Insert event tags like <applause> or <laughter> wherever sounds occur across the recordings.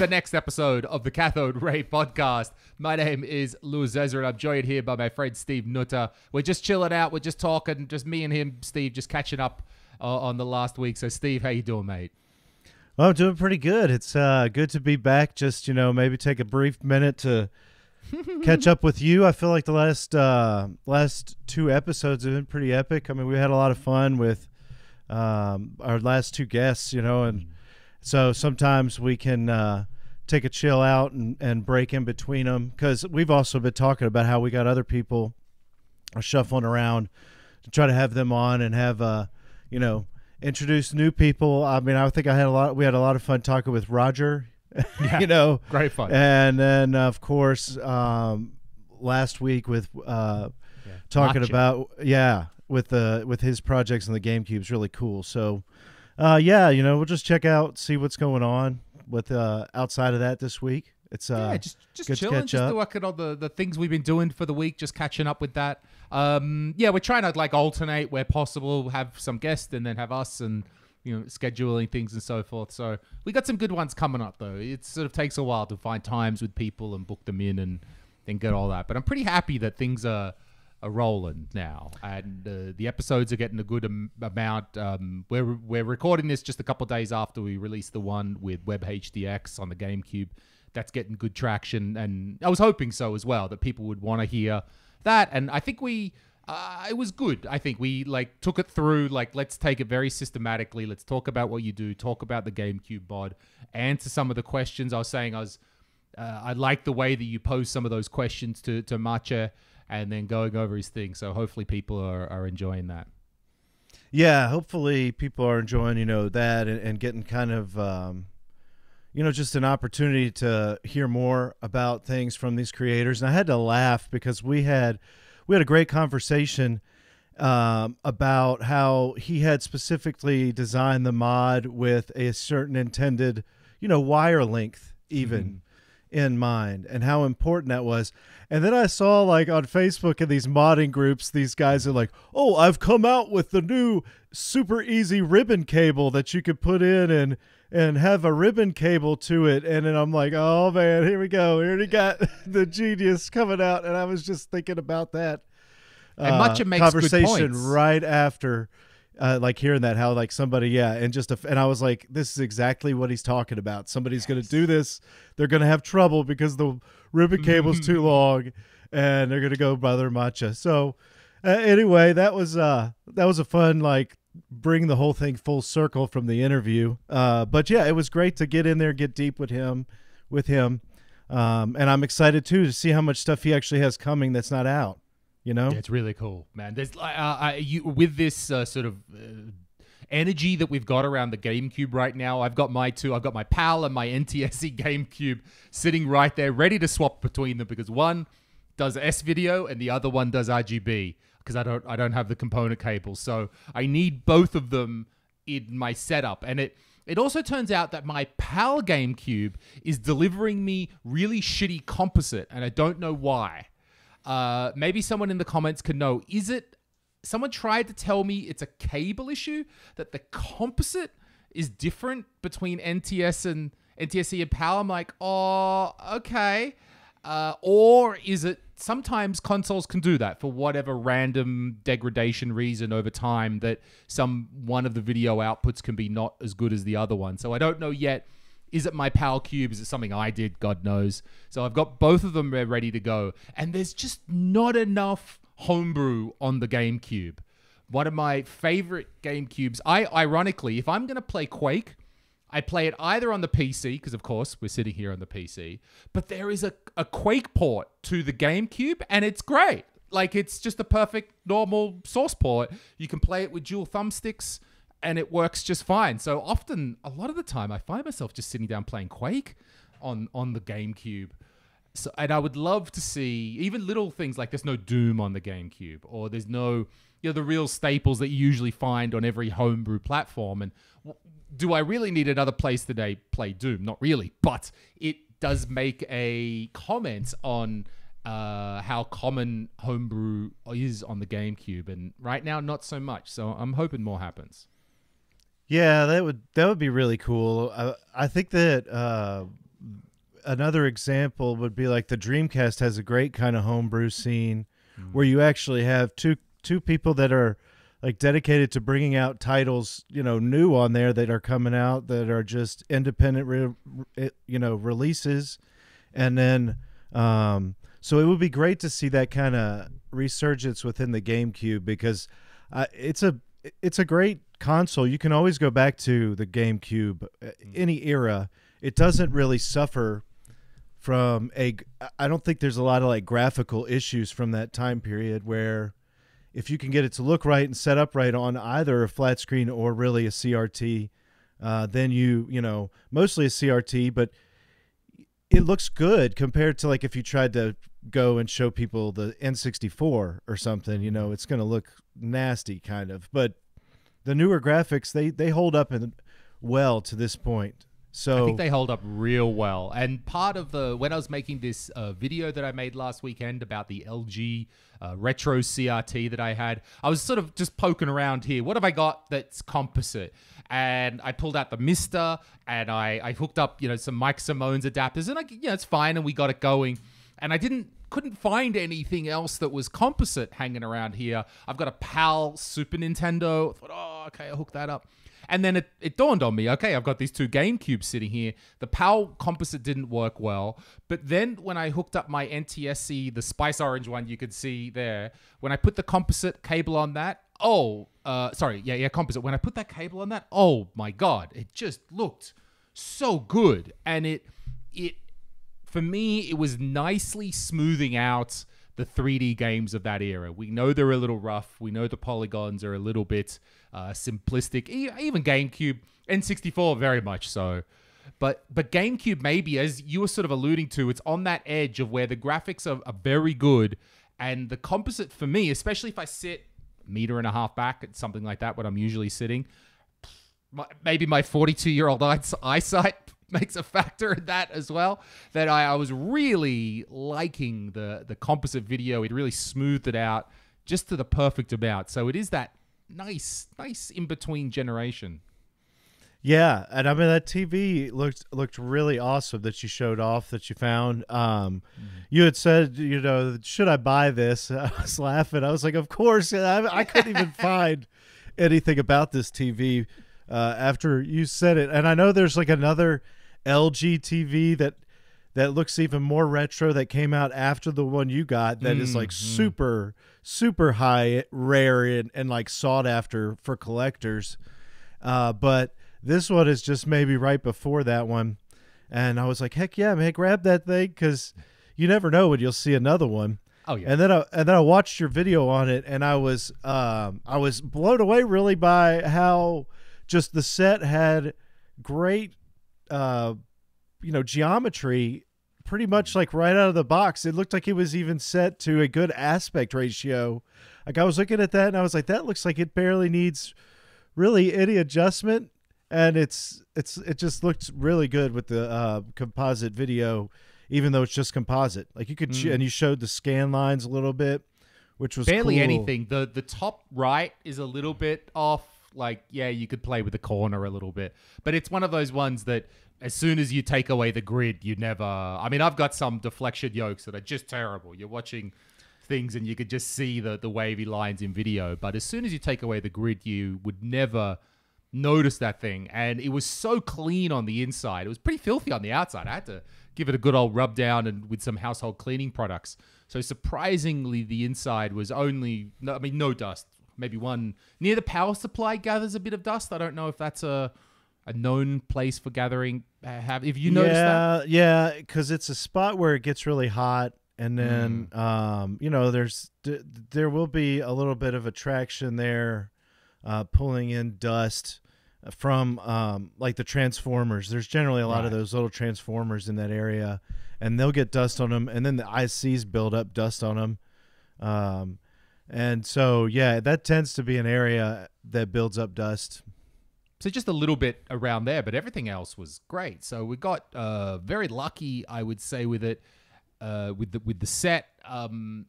the next episode of the Cathode Ray Podcast. My name is Louis Zezeran, and I'm joined here by my friend Steve Nutter. We're just chilling out. We're just talking, just me and him, Steve, just catching up uh, on the last week. So, Steve, how you doing, mate? Well, I'm doing pretty good. It's uh, good to be back. Just you know, maybe take a brief minute to <laughs> catch up with you. I feel like the last uh, last two episodes have been pretty epic. I mean, we had a lot of fun with um, our last two guests, you know, and so sometimes we can uh, take a chill out and, and break in between them because we've also been talking about how we got other people shuffling around to try to have them on and have uh, you know introduce new people. I mean, I think I had a lot. We had a lot of fun talking with Roger. <laughs> Yeah, you know, great fun. And then of course um, last week with uh, Yeah. talking about yeah with the with his projects in the GameCube is really cool. So uh, yeah, you know we'll just check out see what's going on with uh, outside of that this week. It's uh, yeah, just just chilling, catch just up. working on the, the things we've been doing for the week, just catching up with that. Um, yeah, we're trying to like alternate where possible, have some guests and then have us, and you know, scheduling things and so forth. So we got some good ones coming up though. It sort of takes a while to find times with people and book them in and and get all that. But I'm pretty happy that things are are rolling now, and uh, the episodes are getting a good am- amount. Um, we're we're recording this just a couple days after we released the one with WebHDX on the GameCube. That's getting good traction, and I was hoping so as well that people would want to hear that. And I think we. Uh, it was good. I think we like took it through. Like, let's take it very systematically. Let's talk about what you do. Talk about the GameCube mod. Answer some of the questions. I was saying I was uh, I like the way that you pose some of those questions to to Matcha and then going over his thing. So hopefully people are, are enjoying that. yeah, hopefully people are enjoying you know that and, and getting kind of um, you know just an opportunity to hear more about things from these creators. And I had to laugh because we had we had a great conversation um, about how he had specifically designed the mod with a certain intended you know wire length even in mind and how important that was. And then I saw like on Facebook in these modding groups, these guys are like, "Oh, I've come out with the new super easy ribbon cable that you could put in and and have a ribbon cable to it." And then I'm like, "Oh man, here we go. Here we got <laughs> the genius coming out." And I was just thinking about that And uh, Matcha makes conversation right after. Uh, like hearing that, how like somebody, yeah, and just a, and I was like, this is exactly what he's talking about. Somebody's going to do this, they're going to have trouble because the ribbon cable's too <laughs> long, and they're going to go brother matcha. So, uh, anyway, that was uh that was a fun like bring the whole thing full circle from the interview. Uh, but yeah, it was great to get in there, get deep with him, with him, um, and I'm excited too to see how much stuff he actually has coming that's not out. You know, Yeah, it's really cool, man. There's uh, you with this uh, sort of uh, energy that we've got around the GameCube right now. I've got my two. I've got my PAL and my <laughs> NTSC GameCube sitting right there, ready to swap between them because one does S video and the other one does RGB because I don't I don't have the component cables. So I need both of them in my setup, and it. It also turns out that my PAL GameCube is delivering me really shitty composite, and I don't know why. Uh, maybe someone in the comments can know. Is it someone tried to tell me it's a cable issue that the composite is different between NTS and NTSC and PAL? I'm like, oh, okay. Uh, or is it sometimes consoles can do that for whatever random degradation reason over time that some one of the video outputs can be not as good as the other one. So I don't know yet. Is it my PAL cube? Is it something I did? God knows. So I've got both of them ready to go. And there's just not enough homebrew on the GameCube. One of my favorite GameCubes. I ironically, if I'm going to play Quake, I play it either on the PC, because of course we're sitting here on the PC, but there is a, a Quake port to the GameCube, and it's great. Like it's just a perfect normal source port. You can play it with dual thumbsticks, and it works just fine. So often, a lot of the time, I find myself just sitting down playing Quake on on the GameCube. So, and I would love to see even little things like there's no Doom on the GameCube, or there's no, you know, the real staples that you usually find on every homebrew platform. And do I really need another place I play Doom? Not really, but it does make a comment on uh, how common homebrew is on the GameCube, and right now not so much. So I'm hoping more happens. Yeah, that would that would be really cool. I, I think that uh, another example would be like the Dreamcast has a great kind of homebrew scene where you actually have two two people that are like dedicated to bringing out titles, you know, new on there that are coming out that are just independent, re- re- you know, releases, and then um, so it would be great to see that kind of resurgence within the GameCube because uh, it's a it's a great console. You can always go back to the GameCube, uh, any era. It doesn't really suffer from a. I don't think there's a lot of like graphical issues from that time period where if you can get it to look right and set up right on either a flat screen or really a CRT, uh, then you you know mostly a CRT, but it looks good compared to like if you tried to go and show people the N64 or something. You know, it's going to look nasty kind of, but the newer graphics they they hold up in, well to this point. So I think they hold up real well. And part of the when I was making this uh, video that I made last weekend about the LG uh, retro CRT that I had, I was sort of just poking around here. What have I got that's composite? And I pulled out the MiSTer and I, I hooked up you know some Mike Simone's adapters and I you know it's fine and we got it going. And I didn't couldn't find anything else that was composite hanging around here. I've got a PAL Super Nintendo. I thought, oh, okay, I'll hook that up. And then it, it dawned on me, okay, I've got these two GameCubes sitting here. The PAL composite didn't work well. But then when I hooked up my NTSC, the Spice Orange one you could see there, when I put the composite cable on that, oh, uh, sorry, yeah, yeah, composite. When I put that cable on that, oh my God, it just looked so good. And it, it, for me, it was nicely smoothing out the 3D games of that era. We know they're a little rough. We know the polygons are a little bit uh, simplistic. Even GameCube, N64, very much so. But but GameCube maybe, as you were sort of alluding to, it's on that edge of where the graphics are, are very good, and the composite for me, especially if I sit meter and a half back at something like that, when I'm usually sitting, my, maybe my 42 year old <laughs> eyesight <laughs> makes a factor in that as well. That I, I was really liking the the composite video. It really smoothed it out just to the perfect amount. So it is that nice, nice in between generation. Yeah, and I mean that TV looked looked really awesome that you showed off that you found. Um, mm-hmm. You had said, you know, should I buy this? <laughs> I was laughing. I was like, of course. I, I couldn't even <laughs> find anything about this TV uh, after you said it. And I know there's like another LG TV that that looks even more retro that came out after the one you got That mm, is like mm. super super high rare and, and like sought after for collectors. Uh, but this one is just maybe right before that one. And I was like, heck yeah, man, grab that thing because you never know when you'll see another one. Oh yeah. And then I and then I watched your video on it, and I was um, I was blown away really by how just the set had great uh, you know geometry pretty much like right out of the box. It looked like it was even set to a good aspect ratio. Like I was looking at that and I was like, that looks like it barely needs really any adjustment and it's it's it just looked really good with the uh, composite video, even though it's just composite. Like you could, mm. and you showed the scan lines a little bit, which was barely cool. anything. the The top right is a little bit off. Like yeah, you could play with the corner a little bit, but it's one of those ones that as soon as you take away the grid, you never. I mean, I've got some deflection yokes that are just terrible. You're watching things and you could just see the the wavy lines in video, but as soon as you take away the grid, you would never notice that thing, and it was so clean on the inside. It was pretty filthy on the outside. I had to give it a good old rub down and with some household cleaning products. So surprisingly, the inside was only I mean no dust. Maybe one near the power supply gathers a bit of dust. I don't know if that's a a known place for gathering. Uh, have if you noticed yeah, that? Yeah, because it's a spot where it gets really hot, and then mm. um, you know, there's d- there will be a little bit of attraction there uh, pulling in dust from um, like the transformers. There's generally a lot right. of those little transformers in that area, and they'll get dust on them, and then the ICs build up dust on them. Um, and so, yeah, that tends to be an area that builds up dust. So just a little bit around there, but everything else was great. So we got uh, very lucky, I would say, with it, uh, with the with the set. Um,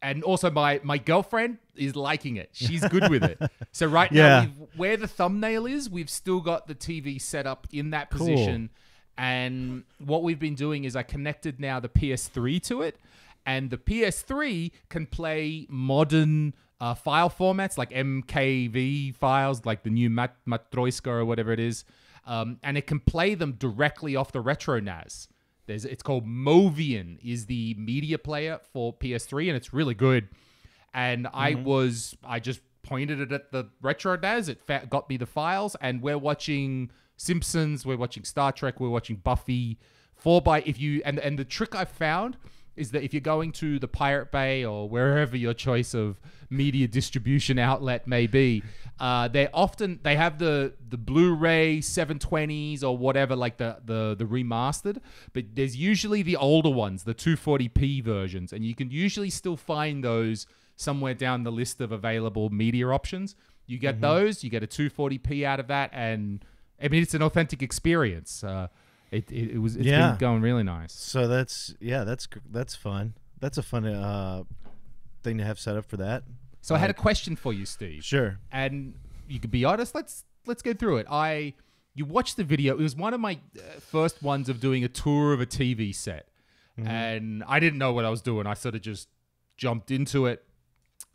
and also my my girlfriend is liking it. She's good with it. <laughs> So right yeah. now, where the thumbnail is, we've still got the TV set up in that position, And what we've been doing is I connected now the PS3 to it, and the PS3 can play modern uh, file formats like MKV files, like the new Mat- Matroska or whatever it is, um, and it can play them directly off the RetroNAS. There's, it's called Movian, is the media player for PS3, and it's really good. And I was, I just pointed it at the RetroNAS. It fa- got me the files, and we're watching Simpsons, we're watching Star Trek, we're watching Buffy. Four by if you and and the trick I found is that if you're going to the Pirate Bay or wherever your choice of media distribution outlet may be, uh, they often they have the the Blu-ray 720s or whatever, like the the the remastered. But there's usually the older ones, the 240p versions, and you can usually still find those somewhere down the list of available media options. You get those, you get a 240p out of that, and I mean it's an authentic experience. Uh, it, it, it was it's Yeah. been going really nice. So that's yeah, that's that's fun. That's a fun uh, thing to have set up for that. So I had a question for you, Steve. Sure. and you could be honest. Let's let's go through it. I you watched the video. It was one of my uh, first ones of doing a tour of a TV set, and I didn't know what I was doing. I sort of just jumped into it.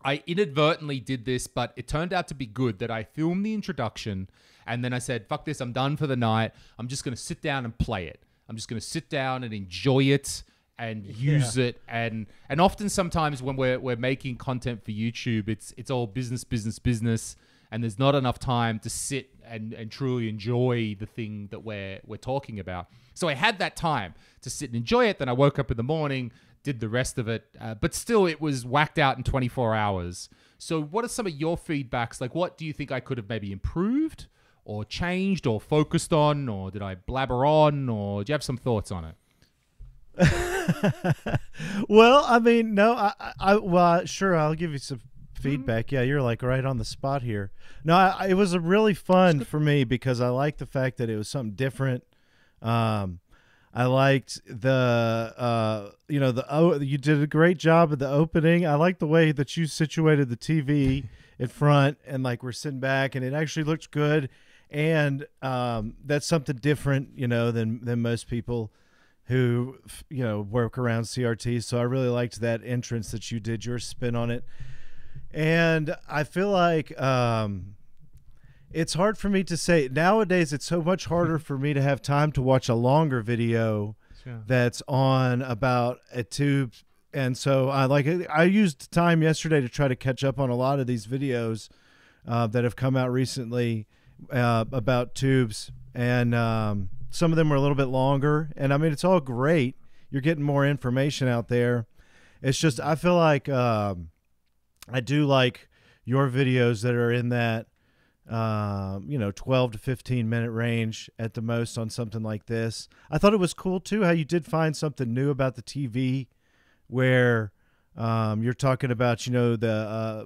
I inadvertently did this, but it turned out to be good that I filmed the introduction and then I said, fuck this, I'm done for the night. I'm just going to sit down and play it. I'm just going to sit down and enjoy it and <laughs> use it and and often sometimes when we're we're making content for YouTube it's it's all business business business and there's not enough time to sit and and truly enjoy the thing that we're we're talking about. So I had that time to sit and enjoy it then I woke up in the morning did the rest of it uh, but still it was whacked out in 24 hours. So what are some of your feedbacks like what do you think I could have maybe improved or changed or focused on or did I blabber on or do you have some thoughts on it? <laughs> well, I mean, no, I, I, well, sure, I'll give you some feedback. Yeah, you're like right on the spot here. No, I, I- it was a really fun for me because I liked the fact that it was something different. Um, I liked the, uh, you know, the oh, you did a great job at the opening. I like the way that you situated the TV in front and like we're sitting back and it actually looked good. And um, that's something different, you know, than than most people who you know work around CRT. So I really liked that entrance that you did your spin on it, and I feel like um, it's hard for me to say nowadays. It's so much harder <laughs> for me to have time to watch a longer video that's on about a tube. And so I like I used time yesterday to try to catch up on a lot of these videos uh, that have come out recently uh, about tubes, and um, some of them were a little bit longer. And I mean, it's all great. You're getting more information out there. It's just I feel like um, I do like your videos that are in that um, you know 12 to 15 minute range at the most on something like this. I thought it was cool too how you did find something new about the TV, where um, you're talking about you know the uh,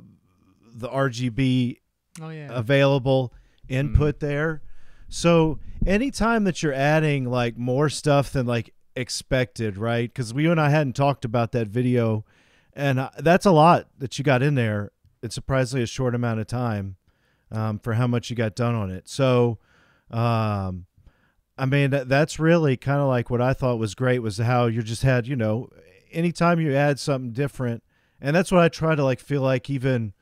the RGB Oh yeah. available input there. So anytime that you're adding like more stuff than like expected, right? Because we and I hadn't talked about that video, and uh, that's a lot that you got in there in surprisingly a short amount of time um, for how much you got done on it. So, um, I mean, that, that's really kind of like what I thought was great was how you just had, you know, anytime you add something different, and that's what I try to like feel like even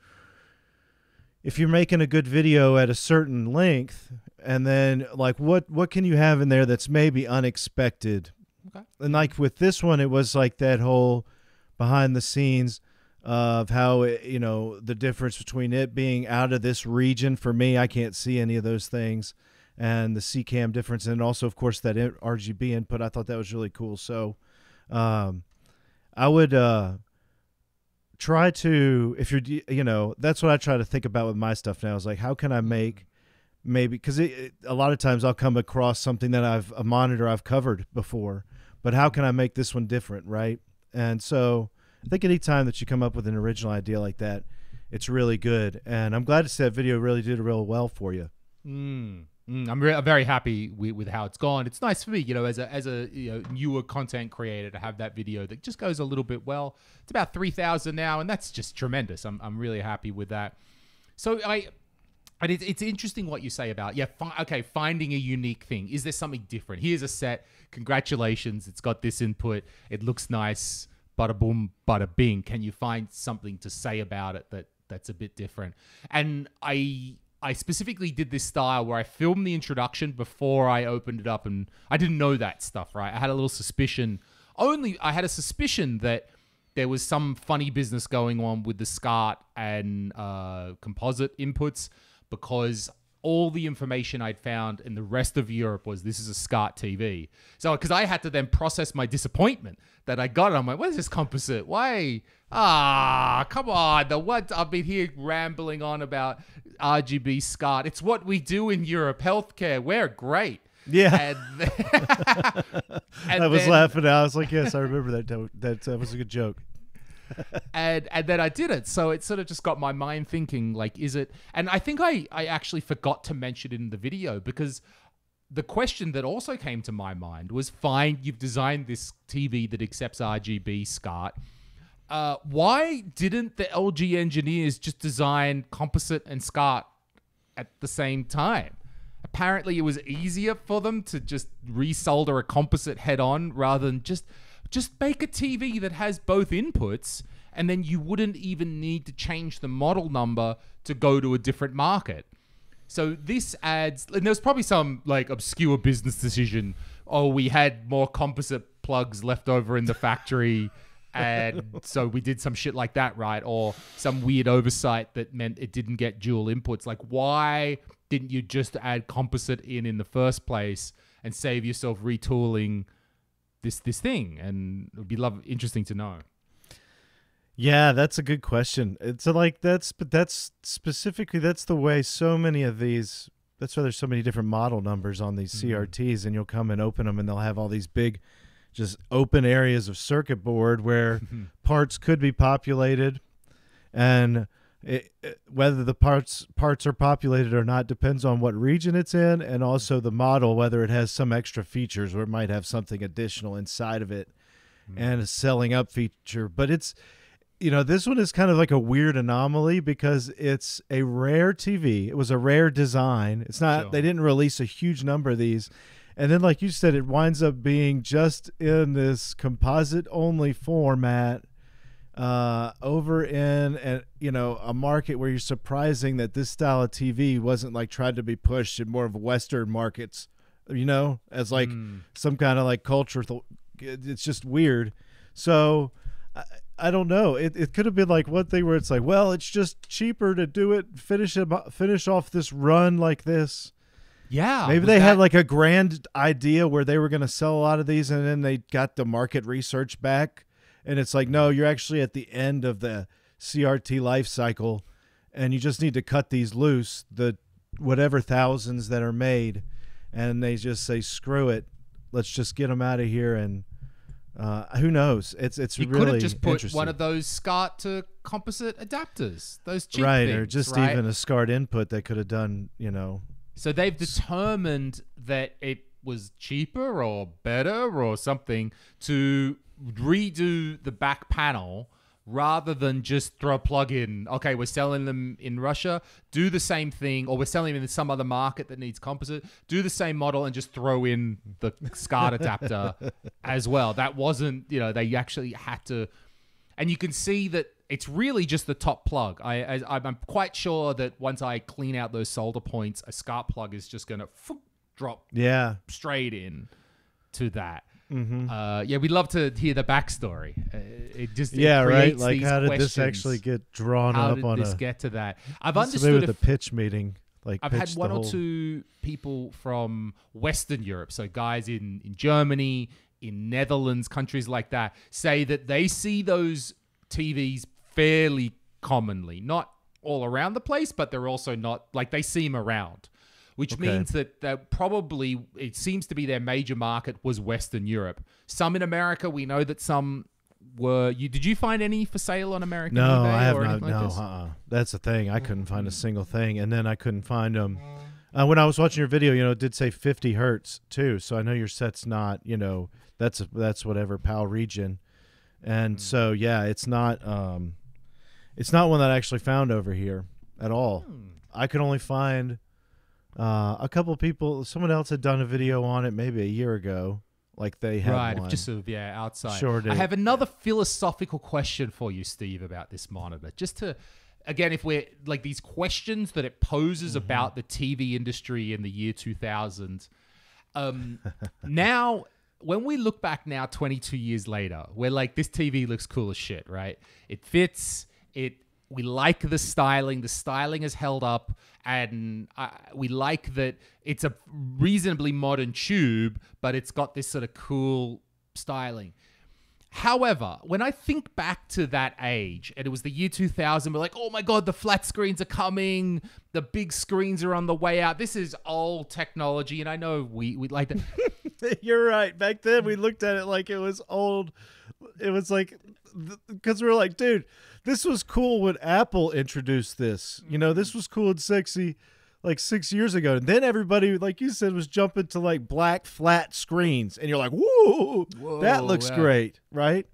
if you're making a good video at a certain length and then like what what can you have in there that's maybe unexpected? Okay. and like with this one it was like that whole behind the scenes of how it, you know the difference between it being out of this region for me i can't see any of those things and the SECAM difference and also of course that rgb input. I thought that was really cool. So um i would uh try to if you're you know that's what i try to think about with my stuff now is like how can i make maybe because a lot of times i'll come across something that i've a monitor i've covered before but how can i make this one different right? And so i think any time that you come up with an original idea like that it's really good and i'm glad to see that video really did real well for you. Mm. Mm, I'm, re- very happy with, with how it's gone. It's nice for me, you know, as a as a you know, newer content creator to have that video that just goes a little bit well. It's about three thousand now, and that's just tremendous. I'm I'm really happy with that. So I And it's, it's interesting what you say about yeah. Fi- okay, finding a unique thing. Is there something different? Here's a set. Congratulations, it's got this input. It looks nice. Bada boom, bada bing. Can you find something to say about it that that's a bit different? And I I specifically did this style where I filmed the introduction before I opened it up, and I didn't know that stuff. Right, I had a little suspicion. Only I had a suspicion that there was some funny business going on with the SCART and uh, composite inputs because all the information I'd found in the rest of Europe was this is a SCART TV. So, because I had to then process my disappointment that I got it, I'm like, what is this composite? Why? Ah, come on. The what? I've been here rambling on about RGB SCART. It's what we do in Europe. Healthcare. We're great. Yeah. And, <laughs> and I was then- laughing. I was like, yes, I remember that. That, that, that was a good joke. And and then I did it. So it sort of just got my mind thinking, like, is it? And I think I I actually forgot to mention it in the video because the question that also came to my mind was, fine, you've designed this TV that accepts RGB SCART. Uh, why didn't the LG engineers just design composite and SCART at the same time? Apparently, it was easier for them to just resolder a composite head on rather than just just make a TV that has both inputs, and then you wouldn't even need to change the model number to go to a different market. So this adds, and there's probably some like obscure business decision. Oh, we had more composite plugs left over in the factory, <laughs> and so we did some shit like that, right? Or some weird oversight that meant it didn't get dual inputs. Like, why didn't you just add composite in in the first place and save yourself retooling this this thing? And it would be love interesting to know. Yeah, that's a good question. It's like that's but that's specifically that's the way so many of these. That's why there's so many different model numbers on these mm-hmm. CRTs, and you'll come and open them, and they'll have all these big, just open areas of circuit board where <laughs> parts could be populated, and it, it- whether the parts parts are populated or not depends on what region it's in, and mm-hmm. also the model whether it has some extra features or it might have something additional inside of it, mm-hmm. and a selling up feature. But it's you know, this one is kind of like a weird anomaly because it's a rare TV. It was a rare design. It's not, Sure. they didn't release a huge number of these. And then, like you said, it winds up being just in this composite only format uh, over in, and you know, a market where you're surprising that this style of TV wasn't like tried to be pushed in more of Western markets, you know, as like some kind of like culture. Th- it's just weird. So, I, I don't know. It, it could have been like one thing where it's like, well, it's just cheaper to do it, finish it, finish off this run like this. Yeah, Maybe they that- had like a grand idea where they were going to sell a lot of these, and then they got the market research back, and it's like, no, you're actually at the end of the CRT life cycle, and you just need to cut these loose, the whatever thousands that are made, and they just say, screw it, let's just get them out of here, and uh, who knows? It's it's You really could have just put one of those SCART to composite adapters, those cheap right, things, or just right? even a SCART input that could have done, you know, So they've determined that it was cheaper or better or something to redo the back panel rather than just throw a plug in. Okay, we're selling them in Russia. Do the same thing, or we're selling them in some other market that needs composite. Do the same model and just throw in the SCART adapter <laughs> as well. That wasn't, you know, they actually had to and you can see that it's really just the top plug. I, I I'm quite sure that once I clean out those solder points, a SCART plug is just gonna drop yeah, straight in to that. Uh, yeah, we'd love to hear the backstory. Uh, it just it yeah, right. Like, how did this actually get drawn How up did on this a? get to that? I've understood with if, a pitch meeting. Like I've had the one or two people from Western Europe, so guys in, in Germany, in Netherlands, countries like that, say that they see those TVs fairly commonly. Not all around the place, but they're also not like they see them around. Which Okay. means that that probably it seems to be their major market was Western Europe. Some in America, we know that some were. You did you find any for sale on American No, eBay I have or not. anything like no, this? uh-uh. that's the thing. I couldn't find a Mm. single thing, and then I couldn't find them. Uh, when I was watching your video, you know, it did say 50 hertz too, so I know your set's not. You know, that's that's whatever PAL region, and Mm. so yeah, it's not. Um, it's not one that I actually found over here at all. I could only find uh, a couple people. Someone else had done a video on it maybe a year ago. Like they had right, one. just sort of yeah, outside. Sure I have another philosophical question for you, Steve, about this monitor. Just to again, if we're like these questions that it poses Mm-hmm. about the TV industry in the year 2000. Um, <laughs> now, when we look back now, 22 years later, we're like, this TV looks cool as shit, right? It fits. It we like the styling. The styling is held up, and uh, we like that it's a reasonably modern tube, but it's got this sort of cool styling. However, when I think back to that age, and it was the year 2000, we're like, oh my God, the flat screens are coming. The big screens are on the way out. This is old technology. And I know we, we like to. <laughs> <laughs> You're right. Back then, we looked at it like it was old. It was like because we were like, dude, this was cool when Apple introduced this. You know, this was cool and sexy like six years ago. And then everybody, like you said, was jumping to like black flat screens, and you're like, whoa, that looks yeah. great, right?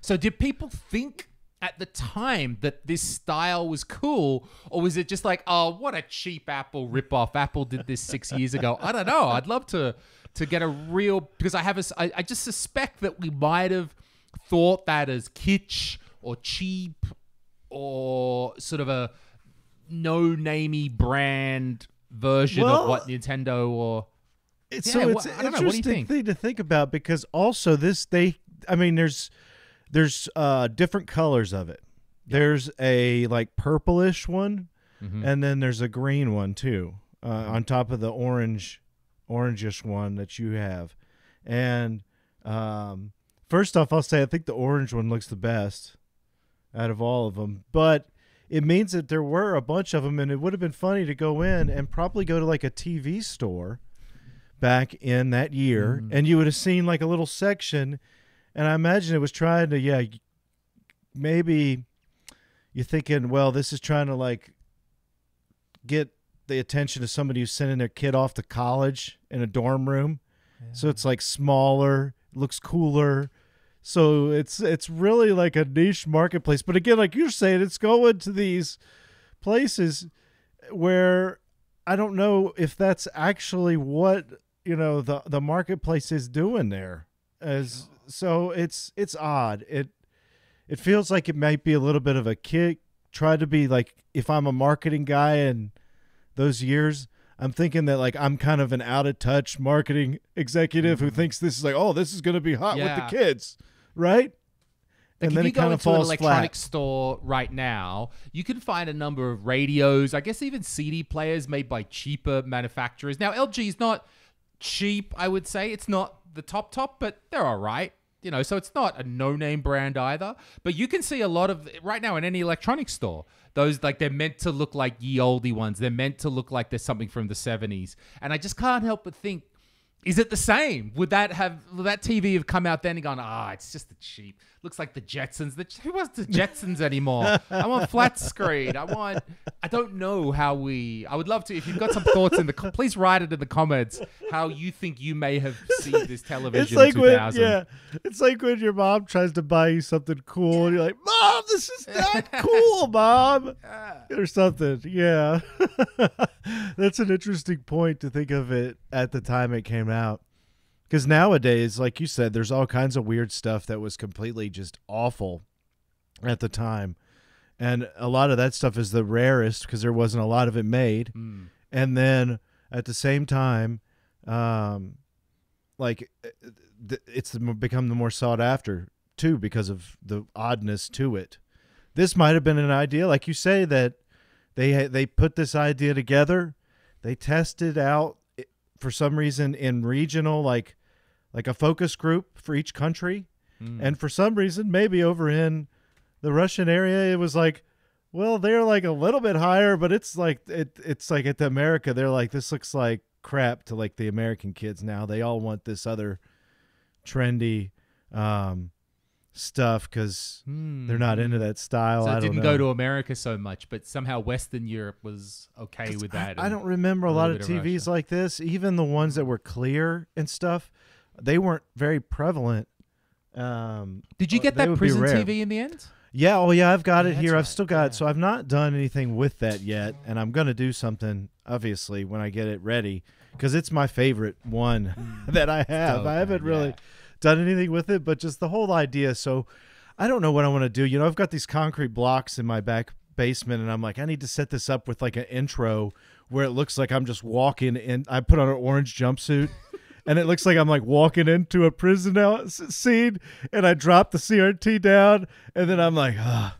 So, did people think at the time that this style was cool, or was it just like, oh, what a cheap Apple ripoff? Apple did this six years ago. I don't know. I'd love to to get a real because I have a I, I just suspect that we might have thought that as kitsch or cheap or sort of a no namey brand version Well- of what Nintendo or It's Yeah, so it's I an don't know. What do you interesting think? thing to think about because also this they I mean there's there's uh different colors of it. There's a like purplish one Mm-hmm. and then there's a green one too uh, on top of the orange orangish one that you have. And um first off I'll say I think the orange one looks the best out of all of them. But it means that there were a bunch of them and it would have been funny to go in and probably go to like a TV store back in that year and you would have seen like a little section and I imagine it was trying to yeah maybe you're thinking well this is trying to like get the attention of somebody who's sending their kid off to college in a dorm room so it's like smaller looks cooler so it's it's really like a niche marketplace but again like you're saying it's going to these places where I don't know if that's actually what you know the the marketplace is doing there. As so, it's it's odd. It it feels like it might be a little bit of a kick. Try to be like if I'm a marketing guy in those years, I'm thinking that like I'm kind of an out of touch marketing executive who mm-hmm. thinks this is like oh this is going to be hot Yeah. with the kids, right? Like and if then you go kind of into an electronic flat. store right now, you can find a number of radios. I guess even CD players made by cheaper manufacturers. Now LG is not cheap. I would say it's not the top top, but they're all right. You know, so it's not a no-name brand either. But you can see a lot of right now in any electronics store. Those like they're meant to look like ye olde ones. They're meant to look like there's something from the 70s. And I just can't help but think is it the same? Would that have would that TV have come out then and gone, ah, it's just the cheap. Looks like the Jetsons. The, who wants the <laughs> Jetsons anymore? I want flat screen. I want. I don't know how we. I would love to. If you've got some thoughts in the, please write it in the comments. How you think you may have seen this <laughs> television It's like in when yeah, it's like when your mom tries to buy you something cool, and you're like, "Mom, this is not <laughs> cool, mom," or something. Yeah, that's an interesting point to think of it at the time it came out. Because nowadays, like you said, there's all kinds of weird stuff that was completely just awful at the time, and a lot of that stuff is the rarest because there wasn't a lot of it made. Mm. And then at the same time, um, like uh, it's become the more sought after too because of the oddness to it. This might have been an idea, like you say, that they they put this idea together, they tested out for some reason in regional like like a focus group for each country, Mm. and for some reason maybe over in the Russian area it was like. Well, they're like a little bit higher, but it's like it. It's like at the America, they're like this looks like crap to like the American kids now. They all want this other trendy um, stuff because they're not into that style. So I it didn't know. go to America so much, but somehow Western Europe was okay with that. I, I don't remember a, lot of TVs Russia. like this. Even the ones that were clear and stuff, they weren't very prevalent. Um, Did you get that prison. TV in the end? Yeah, oh yeah, I've got Yeah, it here. I've still got yeah. it. So I've not done anything with that yet, and I'm gonna do something obviously when I get it ready because it's my favorite one <laughs> that I have. dope, I haven't man, really yeah. Done anything with it, but just the whole idea. So I don't know what I want to do. You know, I've got these concrete blocks in my back basement, and I'm like, I need to set this up with like an intro where it looks like I'm just walking in. I put on an orange jumpsuit. <laughs> And it looks like I'm like walking into a prison scene, and I drop the CRT down, and then I'm like, ah,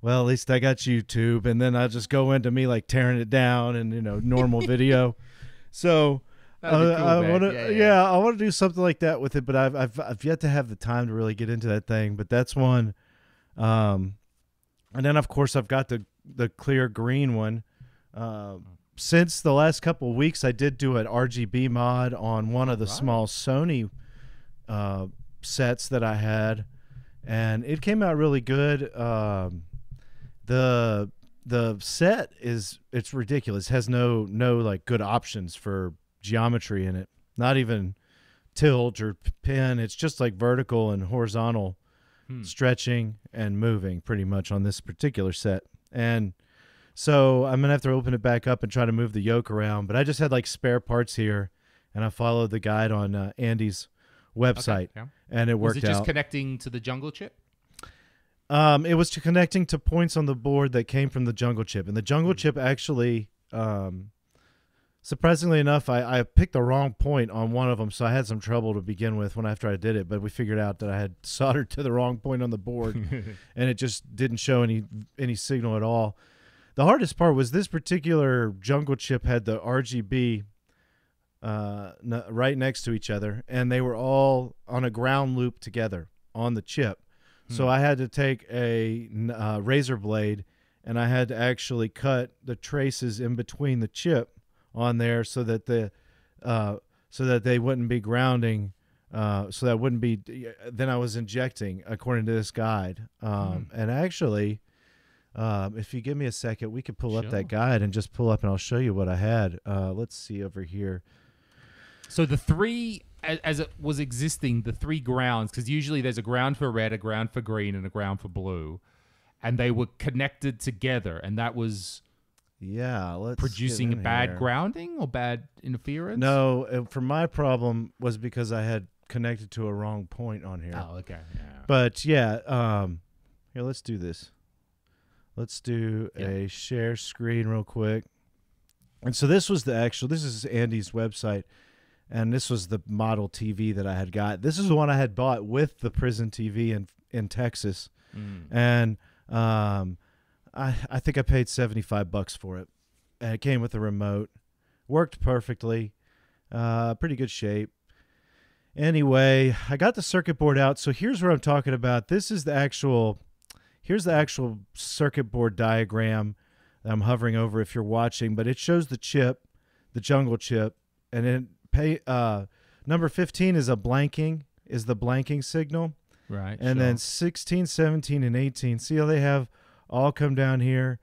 well, at least I got YouTube, and then I just go into me like tearing it down and you know normal video. <laughs> So uh, cool, I want to, Yeah, yeah, yeah. I want to do something like that with it, but I've, I've I've yet to have the time to really get into that thing. But that's one, um, and then of course I've got the the clear green one. Uh, since the last couple of weeks, I did do an RGB mod on one of the Right. small Sony uh, sets that I had, and it came out really good. Um, the the set is it's ridiculous. It has no no like good options for geometry in it. Not even tilt or pin. It's just like vertical and horizontal Hmm. stretching and moving pretty much on this particular set. And so I'm gonna have to open it back up and try to move the yoke around. But I just had like spare parts here, and I followed the guide on uh, Andy's website, Okay, yeah. and it Was worked it just out. connecting to the jungle chip? Um, it was to connecting to points on the board that came from the jungle chip, and the jungle Hmm. chip actually, um, surprisingly enough, I, I picked the wrong point on one of them, so I had some trouble to begin with when after I did it. But we figured out that I had <laughs> soldered to the wrong point on the board, <laughs> and it just didn't show any any signal at all. The hardest part was this particular jungle chip had the RGB uh, n- right next to each other, and they were all on a ground loop together on the chip. So Hmm. I had to take a uh, razor blade, and I had to actually cut the traces in between the chip on there, so that the uh, so that they wouldn't be grounding. Uh, so that wouldn't be. Then I was injecting according to this guide, um, and actually, um, if you give me a second, we could pull up that guide and just pull up, and I'll show you what I had. Uh, let's see over here. So the three, as, as it was existing, the three grounds, because usually there's a ground for red, a ground for green, and a ground for blue, and they were connected together, and that was Yeah, let's producing get a in bad here. grounding or bad interference. No, uh, for my problem was because I had connected to a wrong point on here. Oh, okay. Yeah. But yeah, um, here let's do this. Let's do Yeah. a share screen real quick. And so this was the actual. This is Andy's website, and this was the model TV that I had got. This is the one I had bought with the prison TV in in Texas, Mm. and um, I I think I paid seventy five bucks for it, and it came with a remote, worked perfectly, uh, pretty good shape. Anyway, I got the circuit board out. So here's what I'm talking about. This is the actual. Here's the actual circuit board diagram that I'm hovering over if you're watching, but it shows the chip, the jungle chip, and then pay uh number 15 is a blanking is the blanking signal Right. and sure. then 16 17 and 18 see how they have all come down here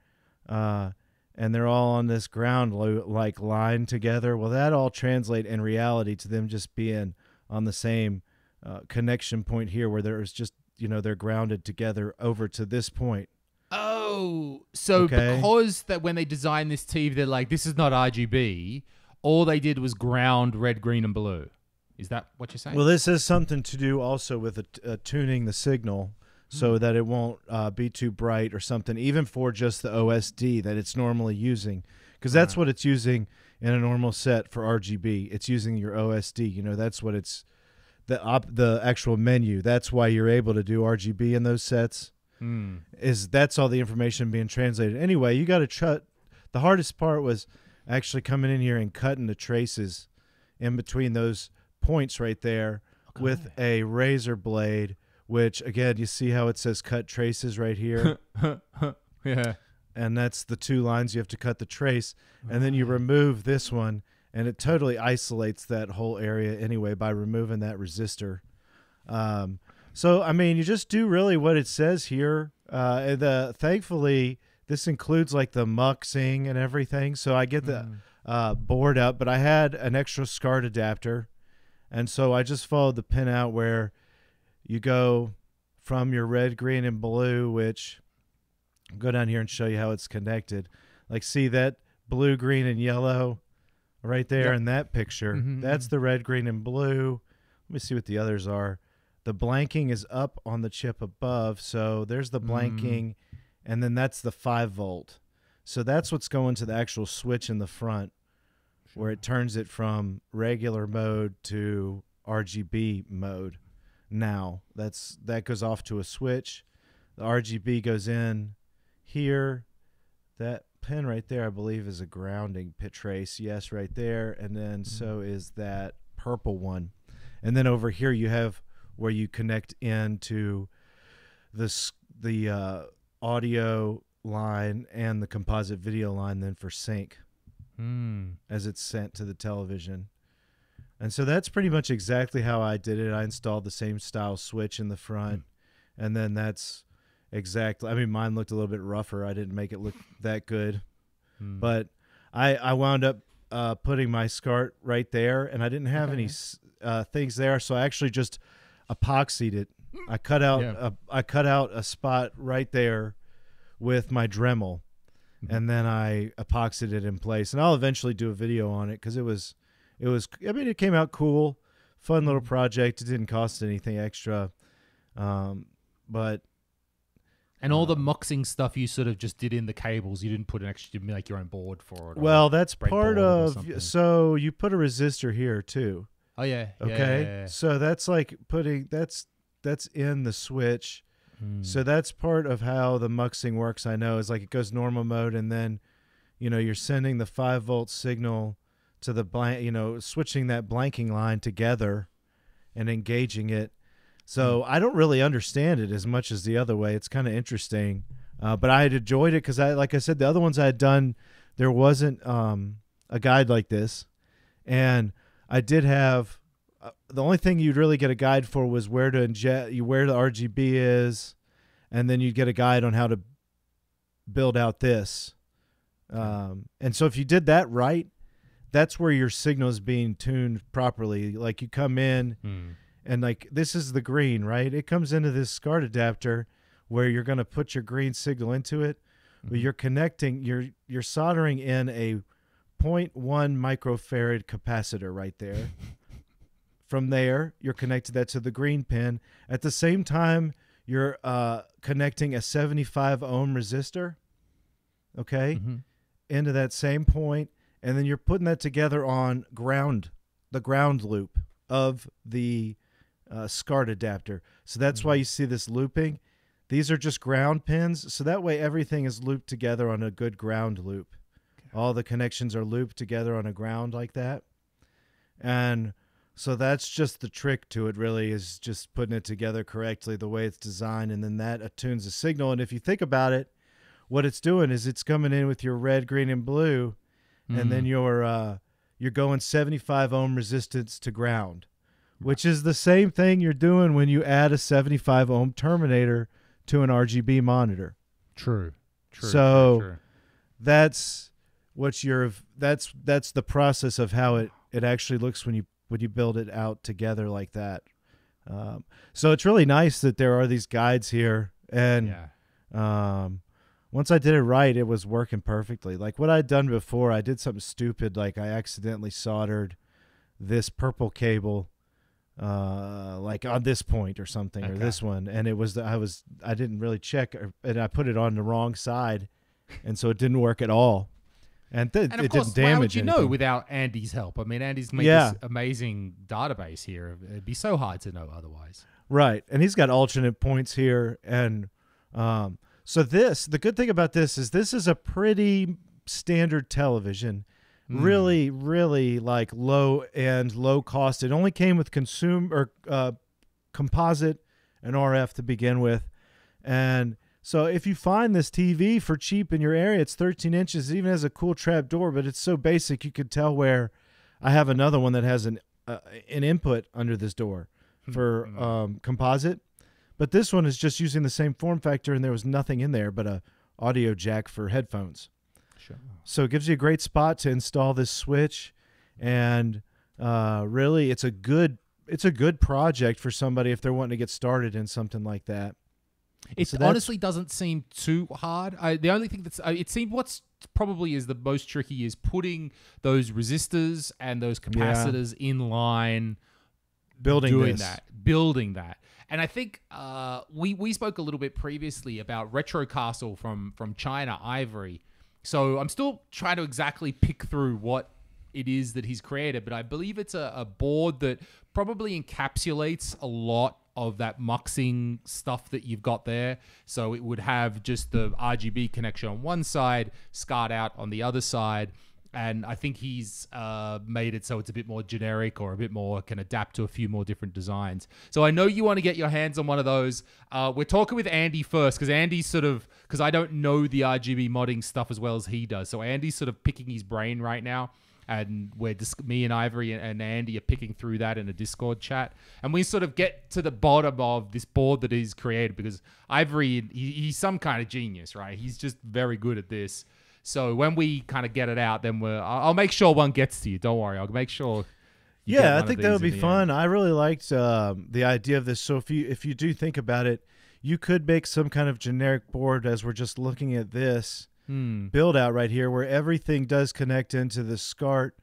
uh, and they're all on this ground lo- like line together well that all translate in reality to them just being on the same uh, connection point here where there's just you know they're grounded together over to this point Oh, so Okay. because that when they designed this TV, they're like, this is not RGB. All they did was ground red, green, and blue. Is that what you're saying? well this has something to do also with a, uh, tuning the signal so that it won't uh, be too bright or something even for just the osd that it's normally using. Because that's what it's using in a normal set for rgb it's using your osd you know that's what it's the op- the actual menu. That's why you're able to do rgb in those sets Hmm. is that's all the information being translated. Anyway you got to cut the hardest part was actually coming in here and cutting the traces in between those points right there with a razor blade which again you see how it says cut traces right here? <laughs> Yeah. and that's the two lines you have to cut the trace. And then you remove this one and it totally isolates that whole area anyway by removing that resistor. Um, so i mean you just do really what it says here. Uh, and the thankfully this includes like the muxing and everything so i get the uh, board up. But i had an extra SCART adapter and so i just followed the pin out where you go from your red, green, and blue, which I'll go down here and show you how it's connected. Like, see that blue, green, and yellow right there Yep. in that picture? Mhm, That's the red, green, and blue. Let me see what the others are. The blanking is up on the chip above. So there's the Mm. blanking, and then that's the 5 volt. So that's what's going to the actual switch in the front where it turns it from regular mode to RGB mode. Now that's that goes off to a switch. The RGB goes in here. That pin right there, I believe, is a grounding pit trace. Yes, right there, and then so is that purple one. And then over here you have where you connect into this the uh, audio line and the composite video line then for sync Hmm. as it's sent to the television. And so that's pretty much exactly how I did it. I installed the same style switch in the front, and then that's exactly. I mean, mine looked a little bit rougher. I didn't make it look that good, Hmm. but I I wound up uh, putting my SCART right there, and I didn't have any Okay. s- uh, things there, so I actually just epoxied it. I cut out Yeah. a, I cut out a spot right there with my Dremel, and then I epoxied it in place. And I'll eventually do a video on it because it was, it was. I mean, it came out cool, fun little project. It didn't cost anything extra, um, but and all the muxing stuff you sort of just did in the cables. You didn't put an extra, make your own board for it. well, that's part of. So you put a resistor here too. oh yeah, yeah, Okay, yeah, yeah. so that's like putting that's that's in the switch. Hmm. So that's part of how the muxing works. I know is like it goes normal mode, and then, you know, you're sending the five volt signal to the blank, you know, switching that blanking line together, and engaging it. So I don't really understand it as much as the other way. It's kind of interesting, uh, but I had enjoyed it because I, like I said, the other ones I had done, there wasn't um, a guide like this, and I did have uh, the only thing you'd really get a guide for was where to inject you where the RGB is, and then you'd get a guide on how to build out this. Um, and so if you did that right, that's where your signal is being tuned properly. Like you come in Hmm. and like this is the green, right? It comes into this SCART adapter where you're going to put your green signal into it, but Mhm. you're connecting, you're you're soldering in a 0.1 microfarad capacitor right there. <laughs> From there, you're connected that to the green pin. At the same time, you're uh, connecting a 75 ohm resistor, okay, Mhm. into that same point, and then you're putting that together on ground, the ground loop of the uh, SCART adapter. So that's why you see this looping. These are just ground pins, so that way everything is looped together on a good ground loop. All the connections are looped together on a ground like that. And so that's just the trick to it, really, is just putting it together correctly the way it's designed. And then that attunes the signal. And if you think about it, what it's doing is it's coming in with your red, green, and blue, and then Mhm. you're uh, you're going 75 ohm resistance to ground, which is the same thing you're doing when you add a 75 ohm terminator to an RGB monitor. True. True. So- true, true. That's what you're. That's that's the process of how it it actually looks when you when you build it out together like that. Um, so it's really nice that there are these guides here, and yeah. um, once I did it right, it was working perfectly. Like what I'd done before, I did something stupid. Like I accidentally soldered this purple cable, uh, like on this point or something, or this one, and it was the, I was I didn't really check, or, and I put it on the wrong side, and so it didn't work at all, and, th- And it course, didn't damage why would you know without Andy's help? I mean, Andy's made Yeah. this amazing database here. It'd be so hard to know otherwise. Right. And he's got alternate points here. And um, so, this, the good thing about this is this is a pretty standard television. Mm. Really, really like low and low cost. It only came with consume or uh, composite and RF to begin with. And so, if you find this TV for cheap in your area, it's 13 inches, it even has a cool trap door, but it's so basic you could tell where I have another one that has an uh, an input under this door for Mhm. um, composite, but this one is just using the same form factor, and there was nothing in there but a audio jack for headphones. Sure. So it gives you a great spot to install this switch, and uh, really, it's a good it's a good project for somebody if they're wanting to get started in something like that. It So honestly doesn't seem too hard. I, the only thing that's uh, it seems what's probably is the most tricky is putting those resistors and those capacitors in line Building doing this. that, building that. And I think uh, we we spoke a little bit previously about Retro Castle from from China Ivory. So I'm still trying to exactly pick through what it is that he's created, but I believe it's a, a board that probably encapsulates a lot of that muxing stuff that you've got there. So it would have just the RGB connection on one side, SCART out on the other side and I think he's uh, made it so it's a bit more generic or a bit more can adapt to a few more different designs. So I know you want to get your hands on one of those. Uh, we're talking with Andy first because Andy's sort of because I don't know the RGB modding stuff as well as he does. So Andy's sort of picking his brain right now. And we're dis- me and Ivory and, and Andy are picking through that in a Discord chat, and we sort of get to the bottom of this board that he's created because Ivory he, he's some kind of genius, right? He's just very good at this. So when we kind of get it out, then we're. I'll I'll make sure one gets to you. Don't worry. I'll make sure. Yeah, I think that would be fun. end. I really liked um, the idea of this. So if you if you do think about it, you could make some kind of generic board as we're just looking at this Hmm. build out right here, where everything does connect into the SCART.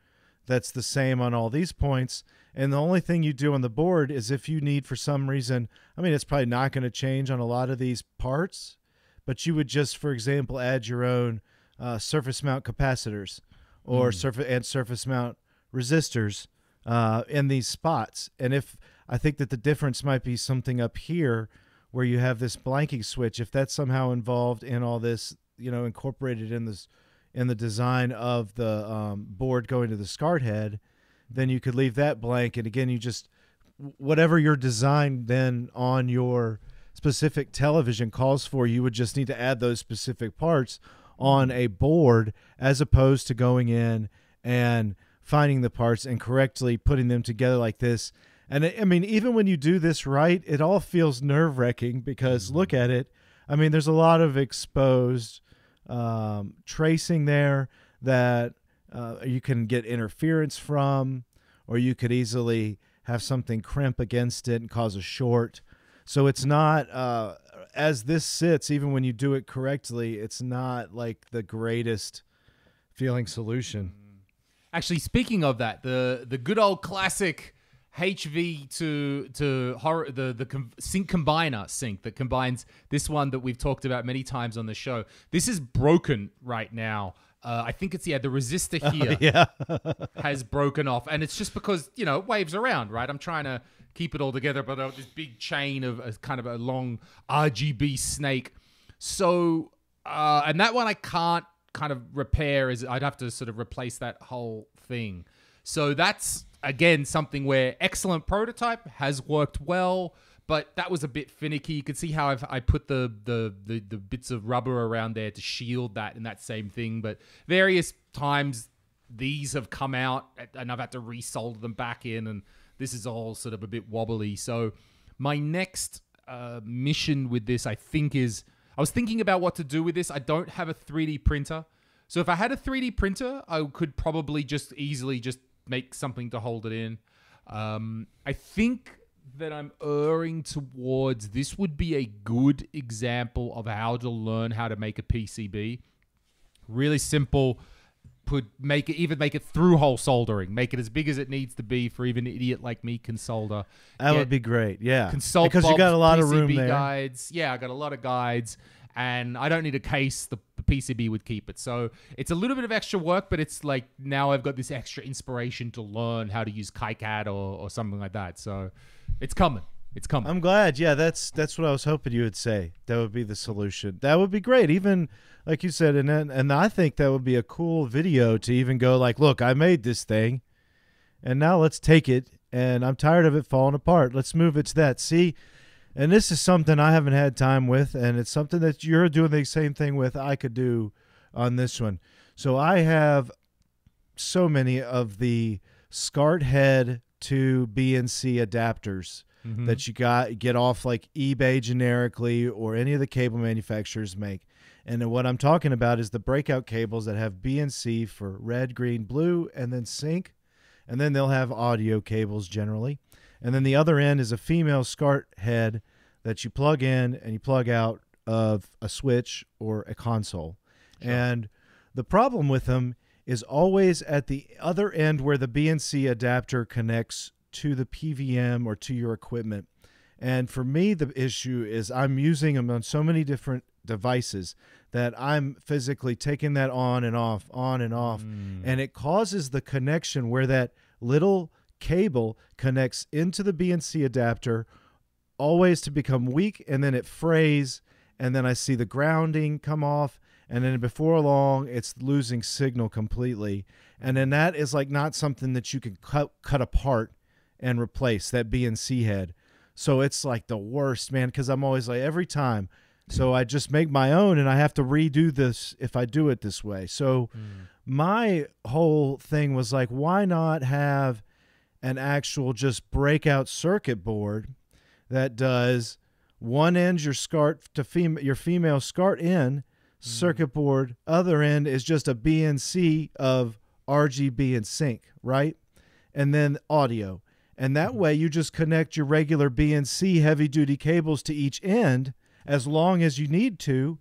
That's the same on all these points. And the only thing you do on the board is if you need for some reason, I mean, it's probably not going to change on a lot of these parts, but you would just, for example, add your own uh, surface mount capacitors or surface and surface mount resistors uh, in these spots. And if I think that the difference might be something up here where you have this blanking switch, if that's somehow involved in all this, you know, incorporated in this in the design of the um, board going to the SCART head, then you could leave that blank. And again, you just whatever your design then on your specific television calls for, you would just need to add those specific parts on a board as opposed to going in and finding the parts and correctly putting them together like this. And I mean, even when you do this right, it all feels nerve wracking because look at it. I mean, there's a lot of exposed um, tracing there that uh, you can get interference from, or you could easily have something crimp against it and cause a short. So it's not uh, as this sits. Even when you do it correctly, it's not like the greatest feeling solution. Mm. Actually, speaking of that, the the good old classic HV to to horror the the com- sync combiner sync that combines this one that we've talked about many times on the show. This is broken right now. Uh, I think it's yeah the resistor <laughs> here Yeah, <laughs> has broken off, and it's just because you know it waves around, right? I'm trying to keep it all together, but uh, this big chain of a kind of a long RGB snake. So, uh, and that one I can't kind of repair. Is I'd have to sort of replace that whole thing. So that's again something where excellent prototype has worked well. But that was a bit finicky. You could see how I've, I put the, the the the bits of rubber around there to shield that and that same thing. But various times these have come out and I've had to resolder them back in, and this is all sort of a bit wobbly. So my next uh, mission with this, I think, is I was thinking about what to do with this. I don't have a 3D printer, so if I had a 3D printer, I could probably just easily just make something to hold it in. Um, I think that I'm erring towards this would be a good example of how to learn how to make a PCB. Really simple. Put make it even make it through hole soldering. Make it as big as it needs to be for even an idiot like me can solder. that Get would be great. Yeah, consult because you got a lot of room there. guides. Yeah, I got a lot of guides, and I don't need a case. The, the PCB would keep it. So it's a little bit of extra work, but it's like now I've got this extra inspiration to learn how to use KiCad or, or something like that. So it's coming. It's coming. I'm glad. Yeah, that's that's what I was hoping you would say. That would be the solution. That would be great. Even like you said, and and I think that would be a cool video to even go like, look, I made this thing, and now let's take it. And I'm tired of it falling apart. Let's move it to that. See, and this is something I haven't had time with, and it's something that you're doing the same thing with. I could do on this one. So I have so many of the SCART head to BNC adapters Mhm. that you got get off like eBay generically or any of the cable manufacturers make. And what I'm talking about is the breakout cables that have BNC for red, green, blue, and then sync. And then they'll have audio cables generally. and then the other end is a female SCART head that you plug in and you plug out of a switch or a console. And the problem with them is always at the other end where the BNC adapter connects to the PVM or to your equipment. And for me, the issue is I'm using them on so many different devices that I'm physically taking that on and off, on and off. Mm. And it causes the connection where that little cable connects into the BNC adapter always to become weak and then it frays and then I see the grounding come off and then before long it's losing signal completely. And then that is like not something that you can cut cut apart and replace that BNC head. So it's like the worst man because I'm always like every time. So I just make my own and I have to redo this if I do it this way. So Mm. my whole thing was like why not have an actual just breakout circuit board that does one end your SCART to fem- your female SCART in Mm. circuit board other end is just a BNC of RGB and sync right and then audio and that mm-hmm. way you just connect your regular BNC heavy duty cables to each end as long as you need to